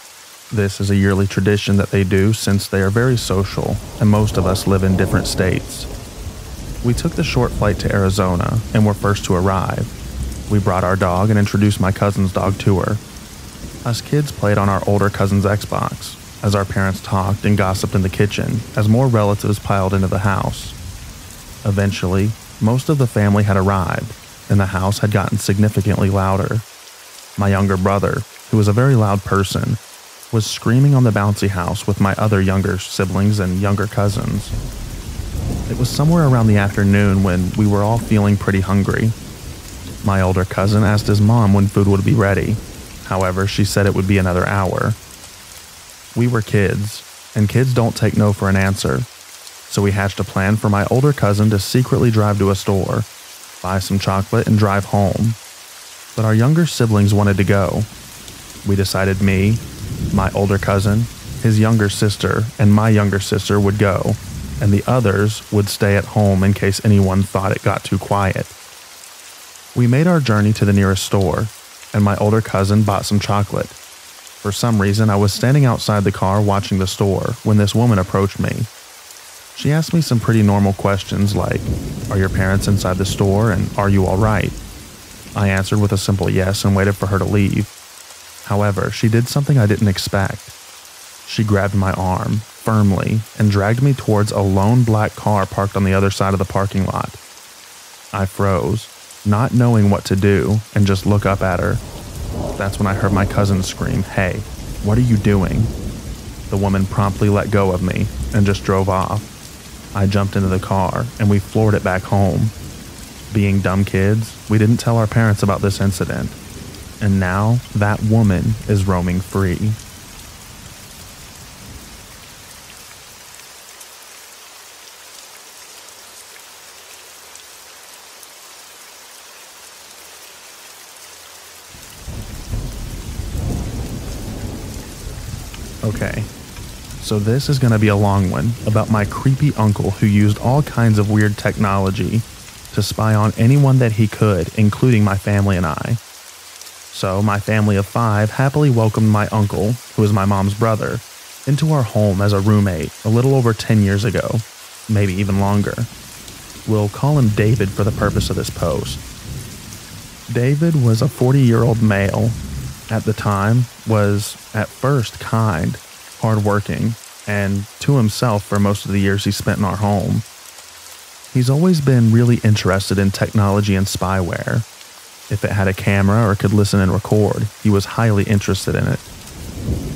This is a yearly tradition that they do since they are very social and most of us live in different states. We took the short flight to Arizona and were first to arrive. We brought our dog and introduced my cousin's dog to her. Us kids played on our older cousin's Xbox as our parents talked and gossiped in the kitchen as more relatives piled into the house. Eventually, most of the family had arrived and the house had gotten significantly louder. My younger brother, who was a very loud person, was screaming on the bouncy house with my other younger siblings and younger cousins. It was somewhere around the afternoon when we were all feeling pretty hungry. My older cousin asked his mom when food would be ready. However, she said it would be another hour. We were kids, and kids don't take no for an answer. So we hatched a plan for my older cousin to secretly drive to a store buy some chocolate, and drive home. But our younger siblings wanted to go. We decided me, my older cousin, his younger sister, and my younger sister would go, and the others would stay at home in case anyone thought it got too quiet. We made our journey to the nearest store, and my older cousin bought some chocolate. For some reason, I was standing outside the car watching the store when this woman approached me. She asked me some pretty normal questions like, Are your parents inside the store and are you alright? I answered with a simple yes and waited for her to leave. However, she did something I didn't expect. She grabbed my arm firmly and dragged me towards a lone black car parked on the other side of the parking lot. I froze, not knowing what to do, and just look up at her. That's when I heard my cousin scream, Hey, what are you doing? The woman promptly let go of me and just drove off. I jumped into the car and we floored it back home. Being dumb kids, we didn't tell our parents about this incident. And now that woman is roaming free. Okay, so this is going to be a long one about my creepy uncle who used all kinds of weird technology to spy on anyone that he could, including my family and I. So, my family of five happily welcomed my uncle, who is my mom's brother, into our home as a roommate a little over 10 years ago, maybe even longer. We'll call him David for the purpose of this post. David was a 40 year old male. At the time, was at first kind, hardworking, and to himself for most of the years he spent in our home. He's always been really interested in technology and spyware. If it had a camera or could listen and record, he was highly interested in it.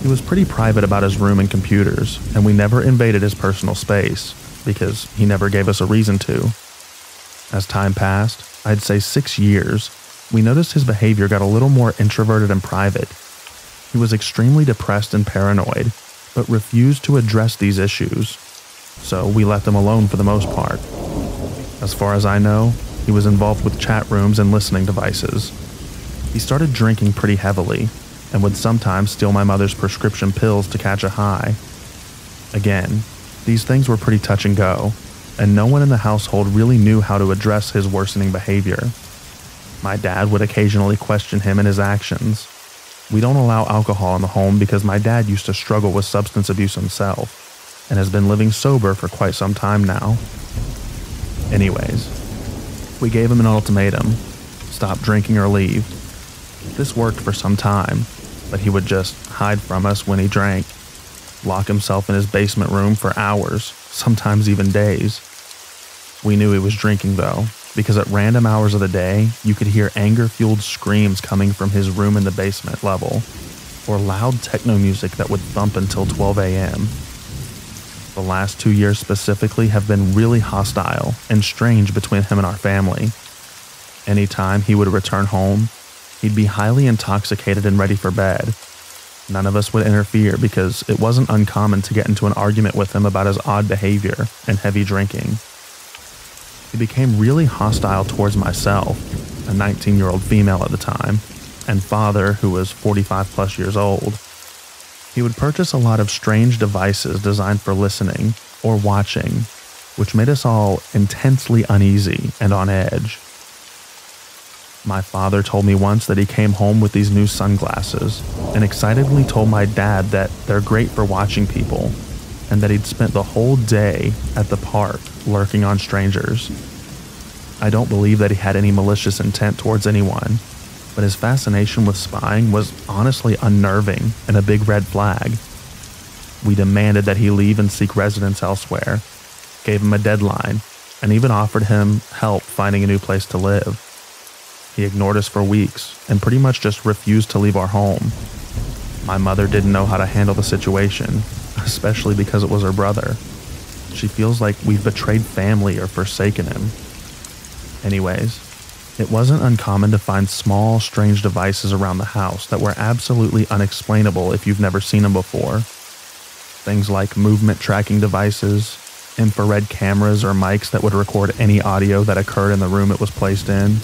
He was pretty private about his room and computers, and we never invaded his personal space because he never gave us a reason to. As time passed, I'd say six years, we noticed his behavior got a little more introverted and private. He was extremely depressed and paranoid, but refused to address these issues, so we left him alone for the most part. As far as I know, he was involved with chat rooms and listening devices. He started drinking pretty heavily and would sometimes steal my mother's prescription pills to catch a high. Again, these things were pretty touch and go, and no one in the household really knew how to address his worsening behavior. My dad would occasionally question him and his actions. We don't allow alcohol in the home because my dad used to struggle with substance abuse himself and has been living sober for quite some time now. Anyways, we gave him an ultimatum stop drinking or leave. This worked for some time, but he would just hide from us when he drank, lock himself in his basement room for hours, sometimes even days. We knew he was drinking though, because at random hours of the day, you could hear anger fueled screams coming from his room in the basement level, or loud techno music that would thump until 12 a.m. The last two years specifically have been really hostile and strange between him and our family. Anytime he would return home, he'd be highly intoxicated and ready for bed. None of us would interfere because it wasn't uncommon to get into an argument with him about his odd behavior and heavy drinking. He became really hostile towards myself, a 19 year old female at the time, and father, who was 45 plus years old. He would purchase a lot of strange devices designed for listening or watching, which made us all intensely uneasy and on edge. My father told me once that he came home with these new sunglasses and excitedly told my dad that they're great for watching people and that he'd spent the whole day at the park lurking on strangers. I don't believe that he had any malicious intent towards anyone, but his fascination with spying was honestly unnerving and a big red flag. We demanded that he leave and seek residence elsewhere, gave him a deadline, and even offered him help finding a new place to live. He ignored us for weeks and pretty much just refused to leave our home. My mother didn't know how to handle the situation, especially because it was her brother. She feels like we've betrayed family or forsaken him. Anyways, it wasn't uncommon to find small, strange devices around the house that were absolutely unexplainable if you've never seen them before. Things like movement tracking devices, infrared cameras, or mics that would record any audio that occurred in the room it was placed in.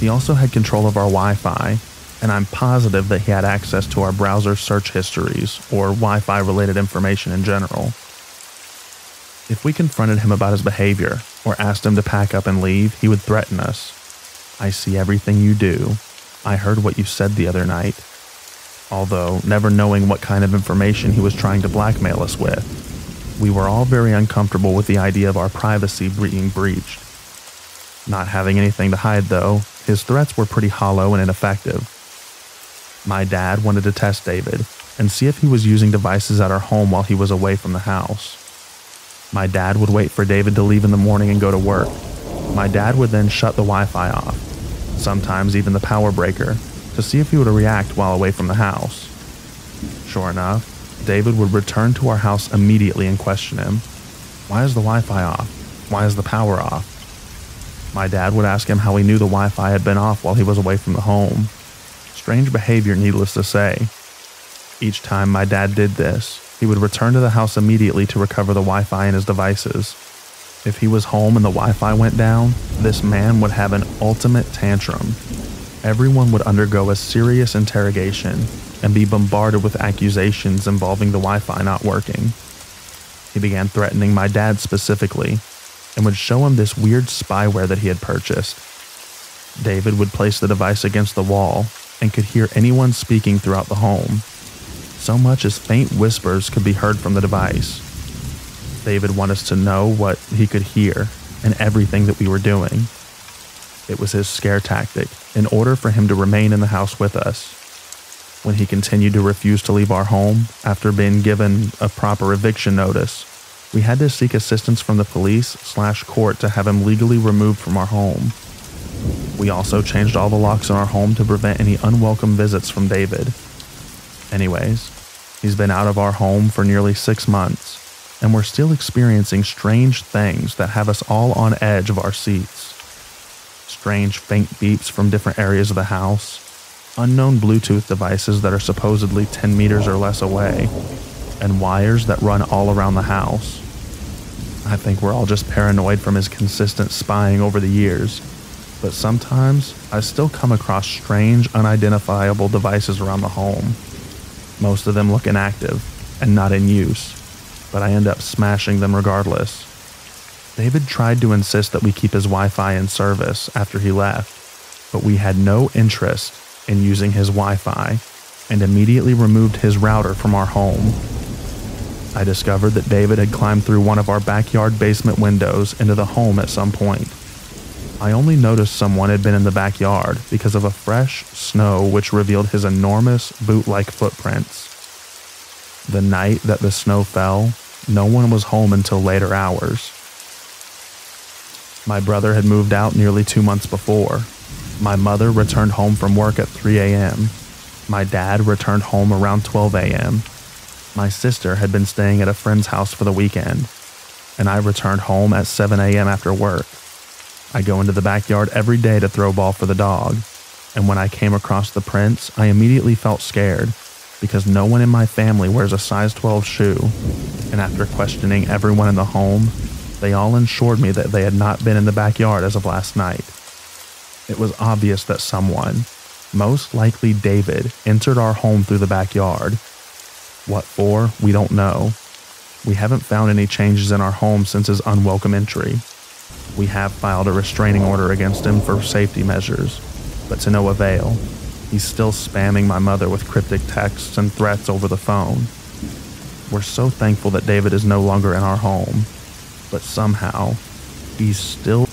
He also had control of our Wi Fi, and I'm positive that he had access to our browser search histories or Wi Fi related information in general. If we confronted him about his behavior or asked him to pack up and leave, he would threaten us. I see everything you do. I heard what you said the other night. Although, never knowing what kind of information he was trying to blackmail us with, we were all very uncomfortable with the idea of our privacy being breached. Not having anything to hide, though, his threats were pretty hollow and ineffective. My dad wanted to test David and see if he was using devices at our home while he was away from the house. My dad would wait for David to leave in the morning and go to work. My dad would then shut the Wi Fi off, sometimes even the power breaker, to see if he would react while away from the house. Sure enough, David would return to our house immediately and question him Why is the Wi Fi off? Why is the power off? My dad would ask him how he knew the Wi Fi had been off while he was away from the home. Strange behavior, needless to say. Each time my dad did this, he would return to the house immediately to recover the Wi Fi and his devices. If he was home and the Wi Fi went down, this man would have an ultimate tantrum. Everyone would undergo a serious interrogation and be bombarded with accusations involving the Wi Fi not working. He began threatening my dad specifically and would show him this weird spyware that he had purchased. David would place the device against the wall and could hear anyone speaking throughout the home so much as faint whispers could be heard from the device. David wanted us to know what he could hear, and everything that we were doing. It was his scare tactic in order for him to remain in the house with us. When he continued to refuse to leave our home after being given a proper eviction notice, we had to seek assistance from the police slash court to have him legally removed from our home. We also changed all the locks in our home to prevent any unwelcome visits from David. Anyways, he's been out of our home for nearly six months, and we're still experiencing strange things that have us all on edge of our seats. Strange faint beeps from different areas of the house, unknown Bluetooth devices that are supposedly 10 meters or less away, and wires that run all around the house. I think we're all just paranoid from his consistent spying over the years but sometimes I still come across strange, unidentifiable devices around the home. Most of them look inactive and not in use, but I end up smashing them regardless. David tried to insist that we keep his Wi Fi in service after he left, but we had no interest in using his Wi Fi and immediately removed his router from our home. I discovered that David had climbed through one of our backyard basement windows into the home at some point. I only noticed someone had been in the backyard because of a fresh snow which revealed his enormous boot like footprints. The night that the snow fell, no one was home until later hours. My brother had moved out nearly two months before. My mother returned home from work at 3 a.m. My dad returned home around 12 a.m. My sister had been staying at a friend's house for the weekend, and I returned home at 7 a.m. after work. I go into the backyard every day to throw ball for the dog, and when I came across the prints, I immediately felt scared because no one in my family wears a size 12 shoe, and after questioning everyone in the home, they all assured me that they had not been in the backyard as of last night. It was obvious that someone, most likely David, entered our home through the backyard. What for, we don't know. We haven't found any changes in our home since his unwelcome entry. We have filed a restraining order against him for safety measures, but to no avail. He's still spamming my mother with cryptic texts and threats over the phone. We're so thankful that David is no longer in our home, but somehow, he's still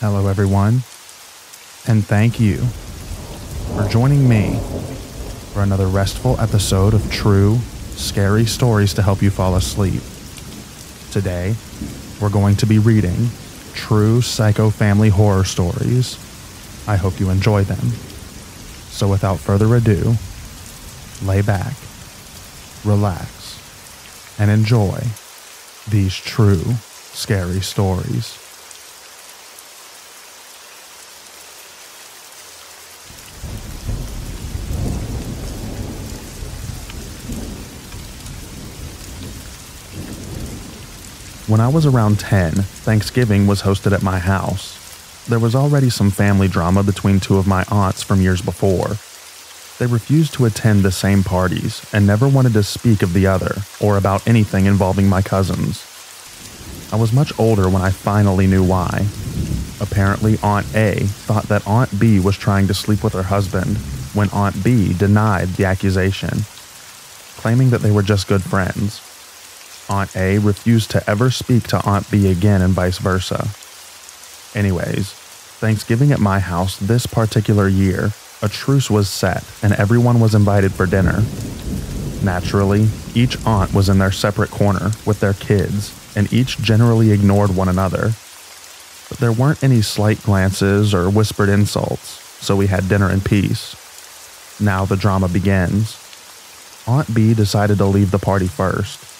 Hello, everyone, and thank you for joining me for another restful episode of true, scary stories to help you fall asleep. Today, we're going to be reading true psycho family horror stories. I hope you enjoy them. So, without further ado, lay back, relax, and enjoy these true, scary stories. When I was around 10, Thanksgiving was hosted at my house. There was already some family drama between two of my aunts from years before. They refused to attend the same parties and never wanted to speak of the other or about anything involving my cousins. I was much older when I finally knew why. Apparently, Aunt A thought that Aunt B was trying to sleep with her husband when Aunt B denied the accusation, claiming that they were just good friends. Aunt A refused to ever speak to Aunt B again and vice versa. Anyways, Thanksgiving at my house this particular year, a truce was set and everyone was invited for dinner. Naturally, each aunt was in their separate corner with their kids, and each generally ignored one another. But there weren't any slight glances or whispered insults, so we had dinner in peace. Now the drama begins. Aunt B decided to leave the party first.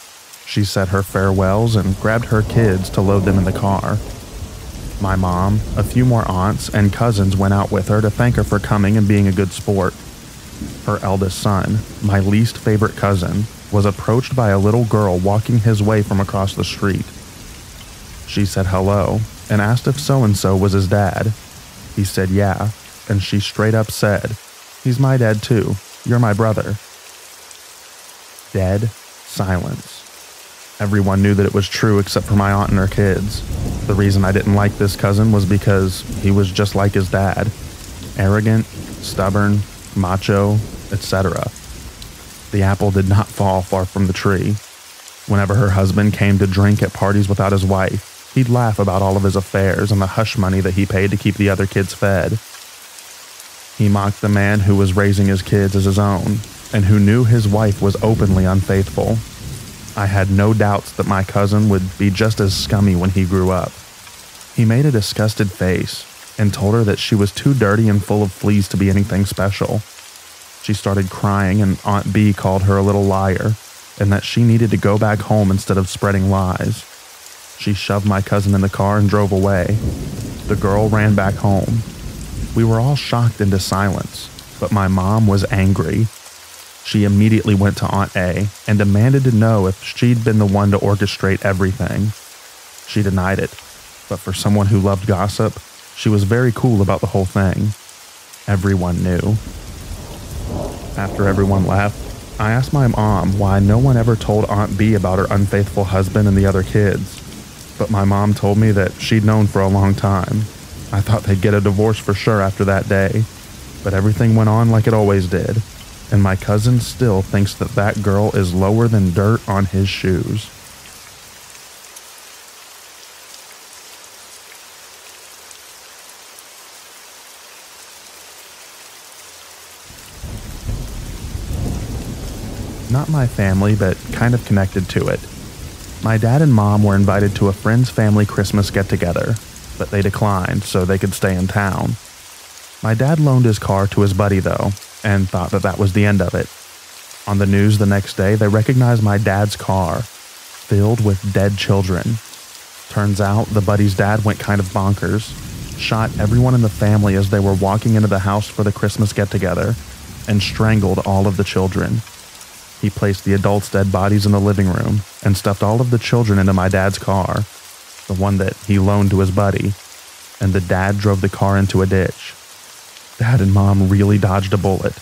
She said her farewells and grabbed her kids to load them in the car. My mom, a few more aunts, and cousins went out with her to thank her for coming and being a good sport. Her eldest son, my least favorite cousin, was approached by a little girl walking his way from across the street. She said hello and asked if so and so was his dad. He said yeah, and she straight up said, He's my dad too. You're my brother. Dead silence. Everyone knew that it was true except for my aunt and her kids. The reason I didn't like this cousin was because he was just like his dad arrogant, stubborn, macho, etc. The apple did not fall far from the tree. Whenever her husband came to drink at parties without his wife, he'd laugh about all of his affairs and the hush money that he paid to keep the other kids fed. He mocked the man who was raising his kids as his own and who knew his wife was openly unfaithful. I had no doubts that my cousin would be just as scummy when he grew up. He made a disgusted face and told her that she was too dirty and full of fleas to be anything special. She started crying, and Aunt B called her a little liar and that she needed to go back home instead of spreading lies. She shoved my cousin in the car and drove away. The girl ran back home. We were all shocked into silence, but my mom was angry. She immediately went to Aunt A and demanded to know if she'd been the one to orchestrate everything. She denied it, but for someone who loved gossip, she was very cool about the whole thing. Everyone knew. After everyone left, I asked my mom why no one ever told Aunt B about her unfaithful husband and the other kids. But my mom told me that she'd known for a long time. I thought they'd get a divorce for sure after that day. But everything went on like it always did. And my cousin still thinks that that girl is lower than dirt on his shoes. Not my family, but kind of connected to it. My dad and mom were invited to a friend's family Christmas get together, but they declined so they could stay in town. My dad loaned his car to his buddy, though, and thought that that was the end of it. On the news the next day, they recognized my dad's car, filled with dead children. Turns out the buddy's dad went kind of bonkers, shot everyone in the family as they were walking into the house for the Christmas get together, and strangled all of the children. He placed the adults' dead bodies in the living room and stuffed all of the children into my dad's car, the one that he loaned to his buddy, and the dad drove the car into a ditch. Dad and mom really dodged a bullet,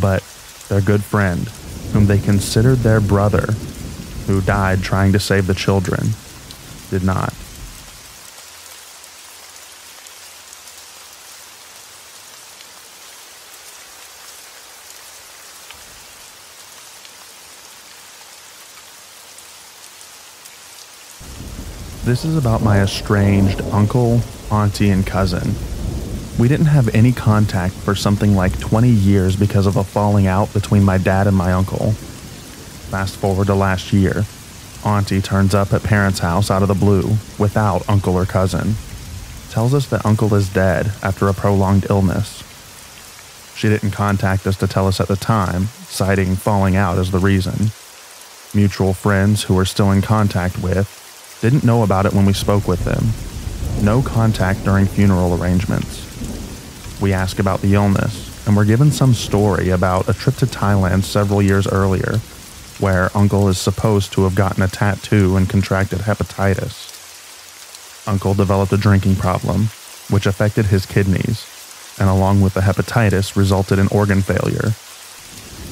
but their good friend, whom they considered their brother, who died trying to save the children, did not. This is about my estranged uncle, auntie, and cousin. We didn't have any contact for something like 20 years because of a falling out between my dad and my uncle. Fast forward to last year, Auntie turns up at parents' house out of the blue without uncle or cousin. Tells us that uncle is dead after a prolonged illness. She didn't contact us to tell us at the time, citing falling out as the reason. Mutual friends who we're still in contact with didn't know about it when we spoke with them. No contact during funeral arrangements. We ask about the illness, and we're given some story about a trip to Thailand several years earlier where Uncle is supposed to have gotten a tattoo and contracted hepatitis. Uncle developed a drinking problem, which affected his kidneys, and along with the hepatitis, resulted in organ failure.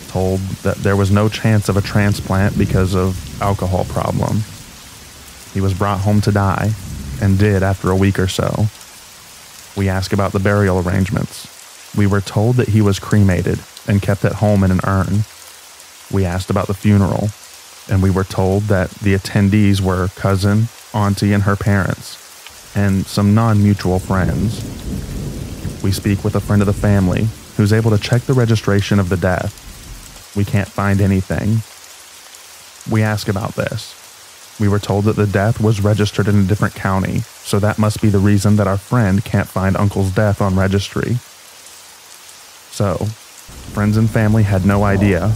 Told that there was no chance of a transplant because of alcohol problem. He was brought home to die, and did after a week or so. We ask about the burial arrangements. We were told that he was cremated and kept at home in an urn we asked about the funeral, and we were told that the attendees were cousin, auntie, and her parents, and some non mutual friends. We speak with a friend of the family who's able to check the registration of the death. We can't find anything. We ask about this. We were told that the death was registered in a different county, so that must be the reason that our friend can't find Uncle's death on registry. So, friends and family had no idea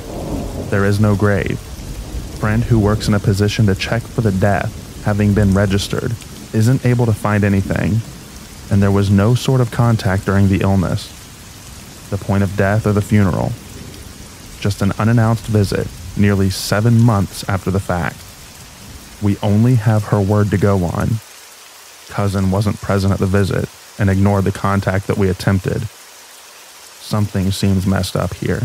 there is no grave. Friend who works in a position to check for the death, having been registered, isn't able to find anything, and there was no sort of contact during the illness, the point of death or the funeral. Just an unannounced visit, nearly seven months after the fact. We only have her word to go on. Cousin wasn't present at the visit and ignored the contact that we attempted. Something seems messed up here.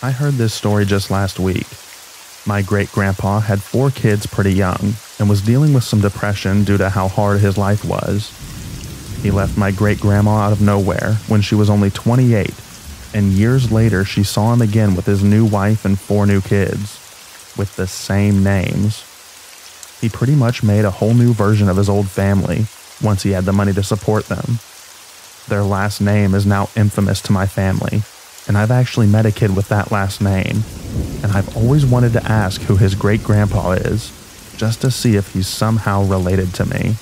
I heard this story just last week. My great grandpa had four kids pretty young and was dealing with some depression due to how hard his life was. He left my great grandma out of nowhere when she was only 28, and years later she saw him again with his new wife and four new kids, with the same names. He pretty much made a whole new version of his old family once he had the money to support them. Their last name is now infamous to my family, and I've actually met a kid with that last name, and I've always wanted to ask who his great grandpa is, just to see if he's somehow related to me.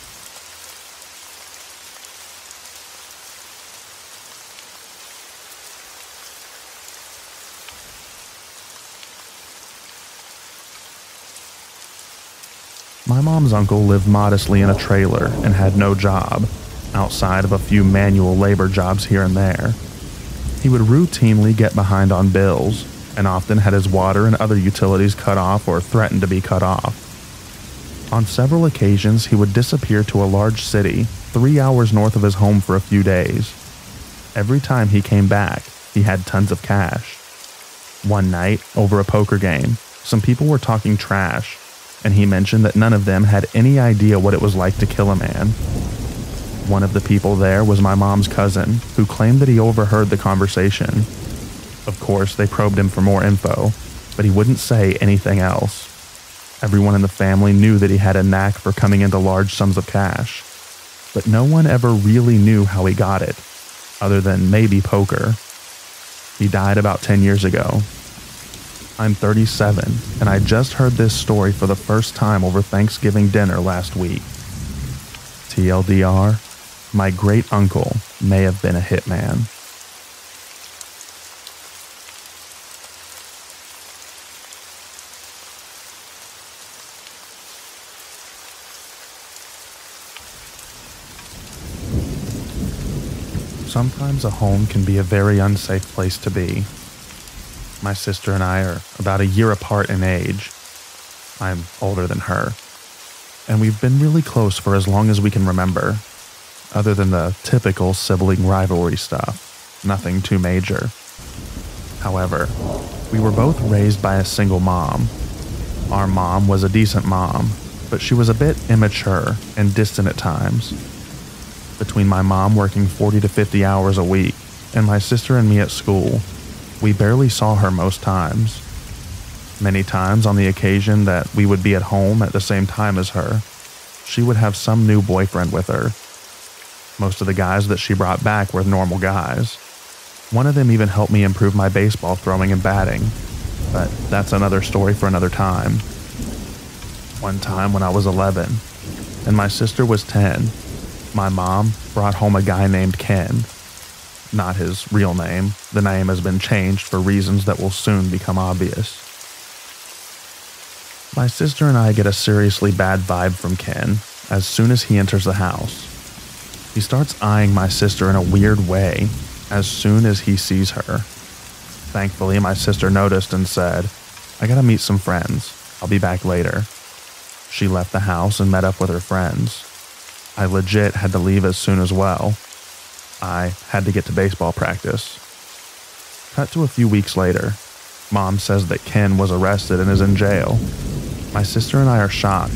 My mom's uncle lived modestly in a trailer and had no job, outside of a few manual labor jobs here and there. He would routinely get behind on bills and often had his water and other utilities cut off or threatened to be cut off. On several occasions, he would disappear to a large city three hours north of his home for a few days. Every time he came back, he had tons of cash. One night, over a poker game, some people were talking trash, and he mentioned that none of them had any idea what it was like to kill a man. One of the people there was my mom's cousin, who claimed that he overheard the conversation. Of course, they probed him for more info, but he wouldn't say anything else. Everyone in the family knew that he had a knack for coming into large sums of cash, but no one ever really knew how he got it, other than maybe poker. He died about 10 years ago. I'm 37, and I just heard this story for the first time over Thanksgiving dinner last week. TLDR, my great uncle may have been a hitman. Sometimes a home can be a very unsafe place to be. My sister and I are about a year apart in age. I'm older than her. And we've been really close for as long as we can remember other than the typical sibling rivalry stuff. Nothing too major. However, we were both raised by a single mom. Our mom was a decent mom, but she was a bit immature and distant at times. Between my mom working 40 to 50 hours a week and my sister and me at school, we barely saw her most times. Many times on the occasion that we would be at home at the same time as her, she would have some new boyfriend with her. Most of the guys that she brought back were normal guys. One of them even helped me improve my baseball throwing and batting, but that's another story for another time. One time when I was 11 and my sister was 10, my mom brought home a guy named Ken. Not his real name, the name has been changed for reasons that will soon become obvious. My sister and I get a seriously bad vibe from Ken as soon as he enters the house. He starts eyeing my sister in a weird way as soon as he sees her. Thankfully, my sister noticed and said, I gotta meet some friends. I'll be back later. She left the house and met up with her friends. I legit had to leave as soon as well. I had to get to baseball practice. Cut to a few weeks later. Mom says that Ken was arrested and is in jail. My sister and I are shocked,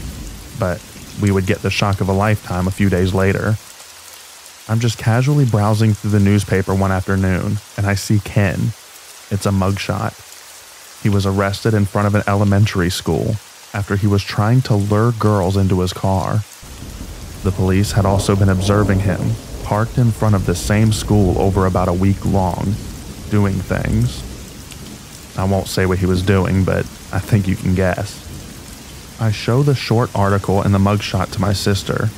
but we would get the shock of a lifetime a few days later. I'm just casually browsing through the newspaper one afternoon and I see Ken. It's a mugshot. He was arrested in front of an elementary school after he was trying to lure girls into his car. The police had also been observing him, parked in front of the same school over about a week long, doing things. I won't say what he was doing, but I think you can guess. I show the short article and the mugshot to my sister,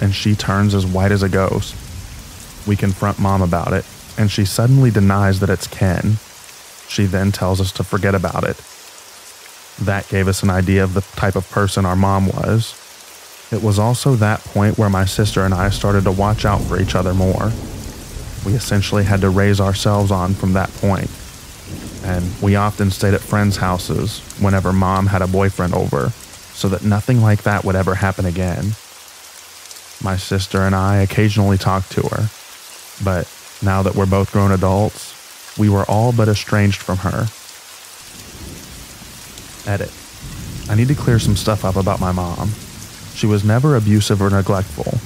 and she turns as white as a ghost. We confront mom about it, and she suddenly denies that it's Ken. She then tells us to forget about it. That gave us an idea of the type of person our mom was. It was also that point where my sister and I started to watch out for each other more. We essentially had to raise ourselves on from that point. And we often stayed at friends' houses whenever mom had a boyfriend over so that nothing like that would ever happen again. My sister and I occasionally talked to her, but now that we're both grown adults, we were all but estranged from her. Edit. I need to clear some stuff up about my mom. She was never abusive or neglectful.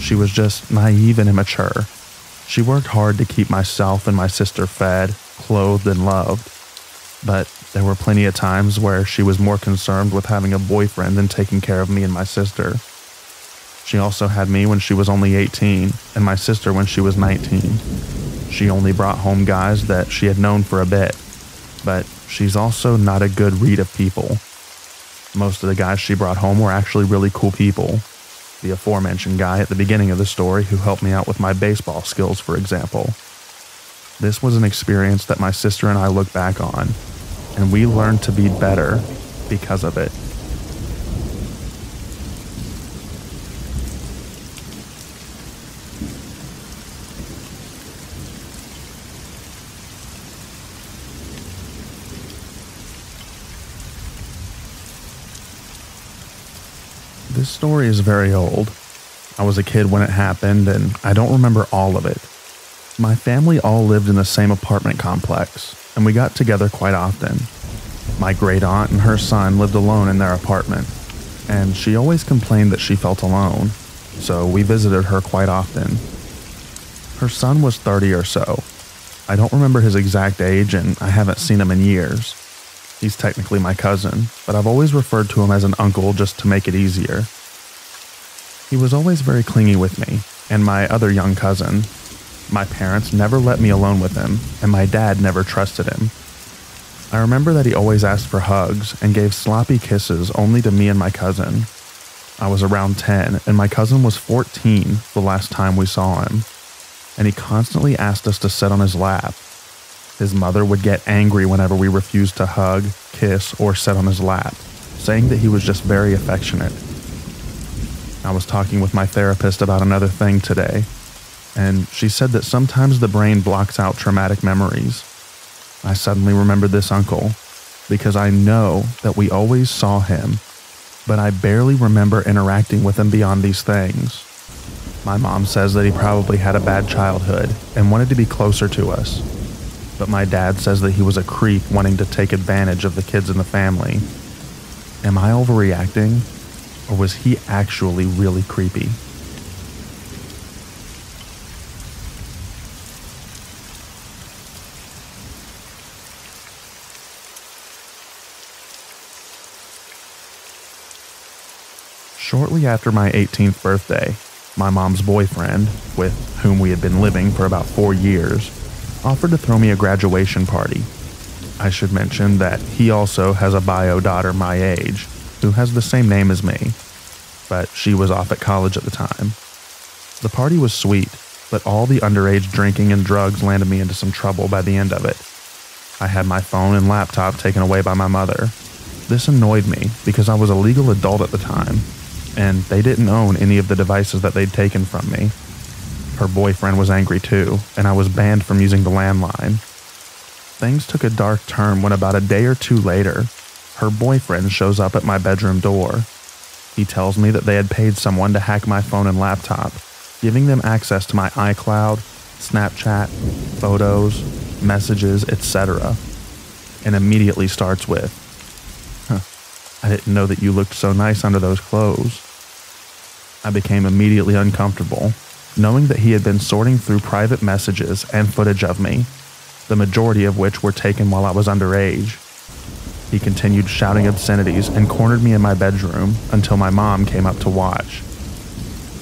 She was just naive and immature. She worked hard to keep myself and my sister fed, clothed, and loved. But there were plenty of times where she was more concerned with having a boyfriend than taking care of me and my sister. She also had me when she was only 18 and my sister when she was 19. She only brought home guys that she had known for a bit, but she's also not a good read of people. Most of the guys she brought home were actually really cool people. The aforementioned guy at the beginning of the story who helped me out with my baseball skills, for example. This was an experience that my sister and I look back on and we learned to be better because of it. This story is very old. I was a kid when it happened, and I don't remember all of it. My family all lived in the same apartment complex, and we got together quite often. My great aunt and her son lived alone in their apartment, and she always complained that she felt alone, so we visited her quite often. Her son was 30 or so. I don't remember his exact age, and I haven't seen him in years. He's technically my cousin, but I've always referred to him as an uncle just to make it easier. He was always very clingy with me and my other young cousin, my parents never let me alone with him, and my dad never trusted him. I remember that he always asked for hugs and gave sloppy kisses only to me and my cousin. I was around 10, and my cousin was 14 the last time we saw him, and he constantly asked us to sit on his lap. His mother would get angry whenever we refused to hug, kiss, or sit on his lap, saying that he was just very affectionate. I was talking with my therapist about another thing today, and she said that sometimes the brain blocks out traumatic memories. I suddenly remembered this uncle because I know that we always saw him, but I barely remember interacting with him beyond these things. My mom says that he probably had a bad childhood and wanted to be closer to us, but my dad says that he was a creep wanting to take advantage of the kids in the family. Am I overreacting? Or was he actually really creepy? Shortly after my 18th birthday, my mom's boyfriend, with whom we had been living for about four years, offered to throw me a graduation party. I should mention that he also has a bio daughter my age, who has the same name as me, but she was off at college at the time. The party was sweet, but all the underage drinking and drugs landed me into some trouble by the end of it. I had my phone and laptop taken away by my mother. This annoyed me because I was a legal adult at the time and they didn't own any of the devices that they'd taken from me. Her boyfriend was angry too, and I was banned from using the landline. Things took a dark turn when about a day or two later, her boyfriend shows up at my bedroom door. He tells me that they had paid someone to hack my phone and laptop, giving them access to my iCloud, Snapchat, photos, messages, etc. And immediately starts with, huh, I didn't know that you looked so nice under those clothes. I became immediately uncomfortable, knowing that he had been sorting through private messages and footage of me, the majority of which were taken while I was underage. He continued shouting obscenities and cornered me in my bedroom until my mom came up to watch.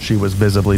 She was visibly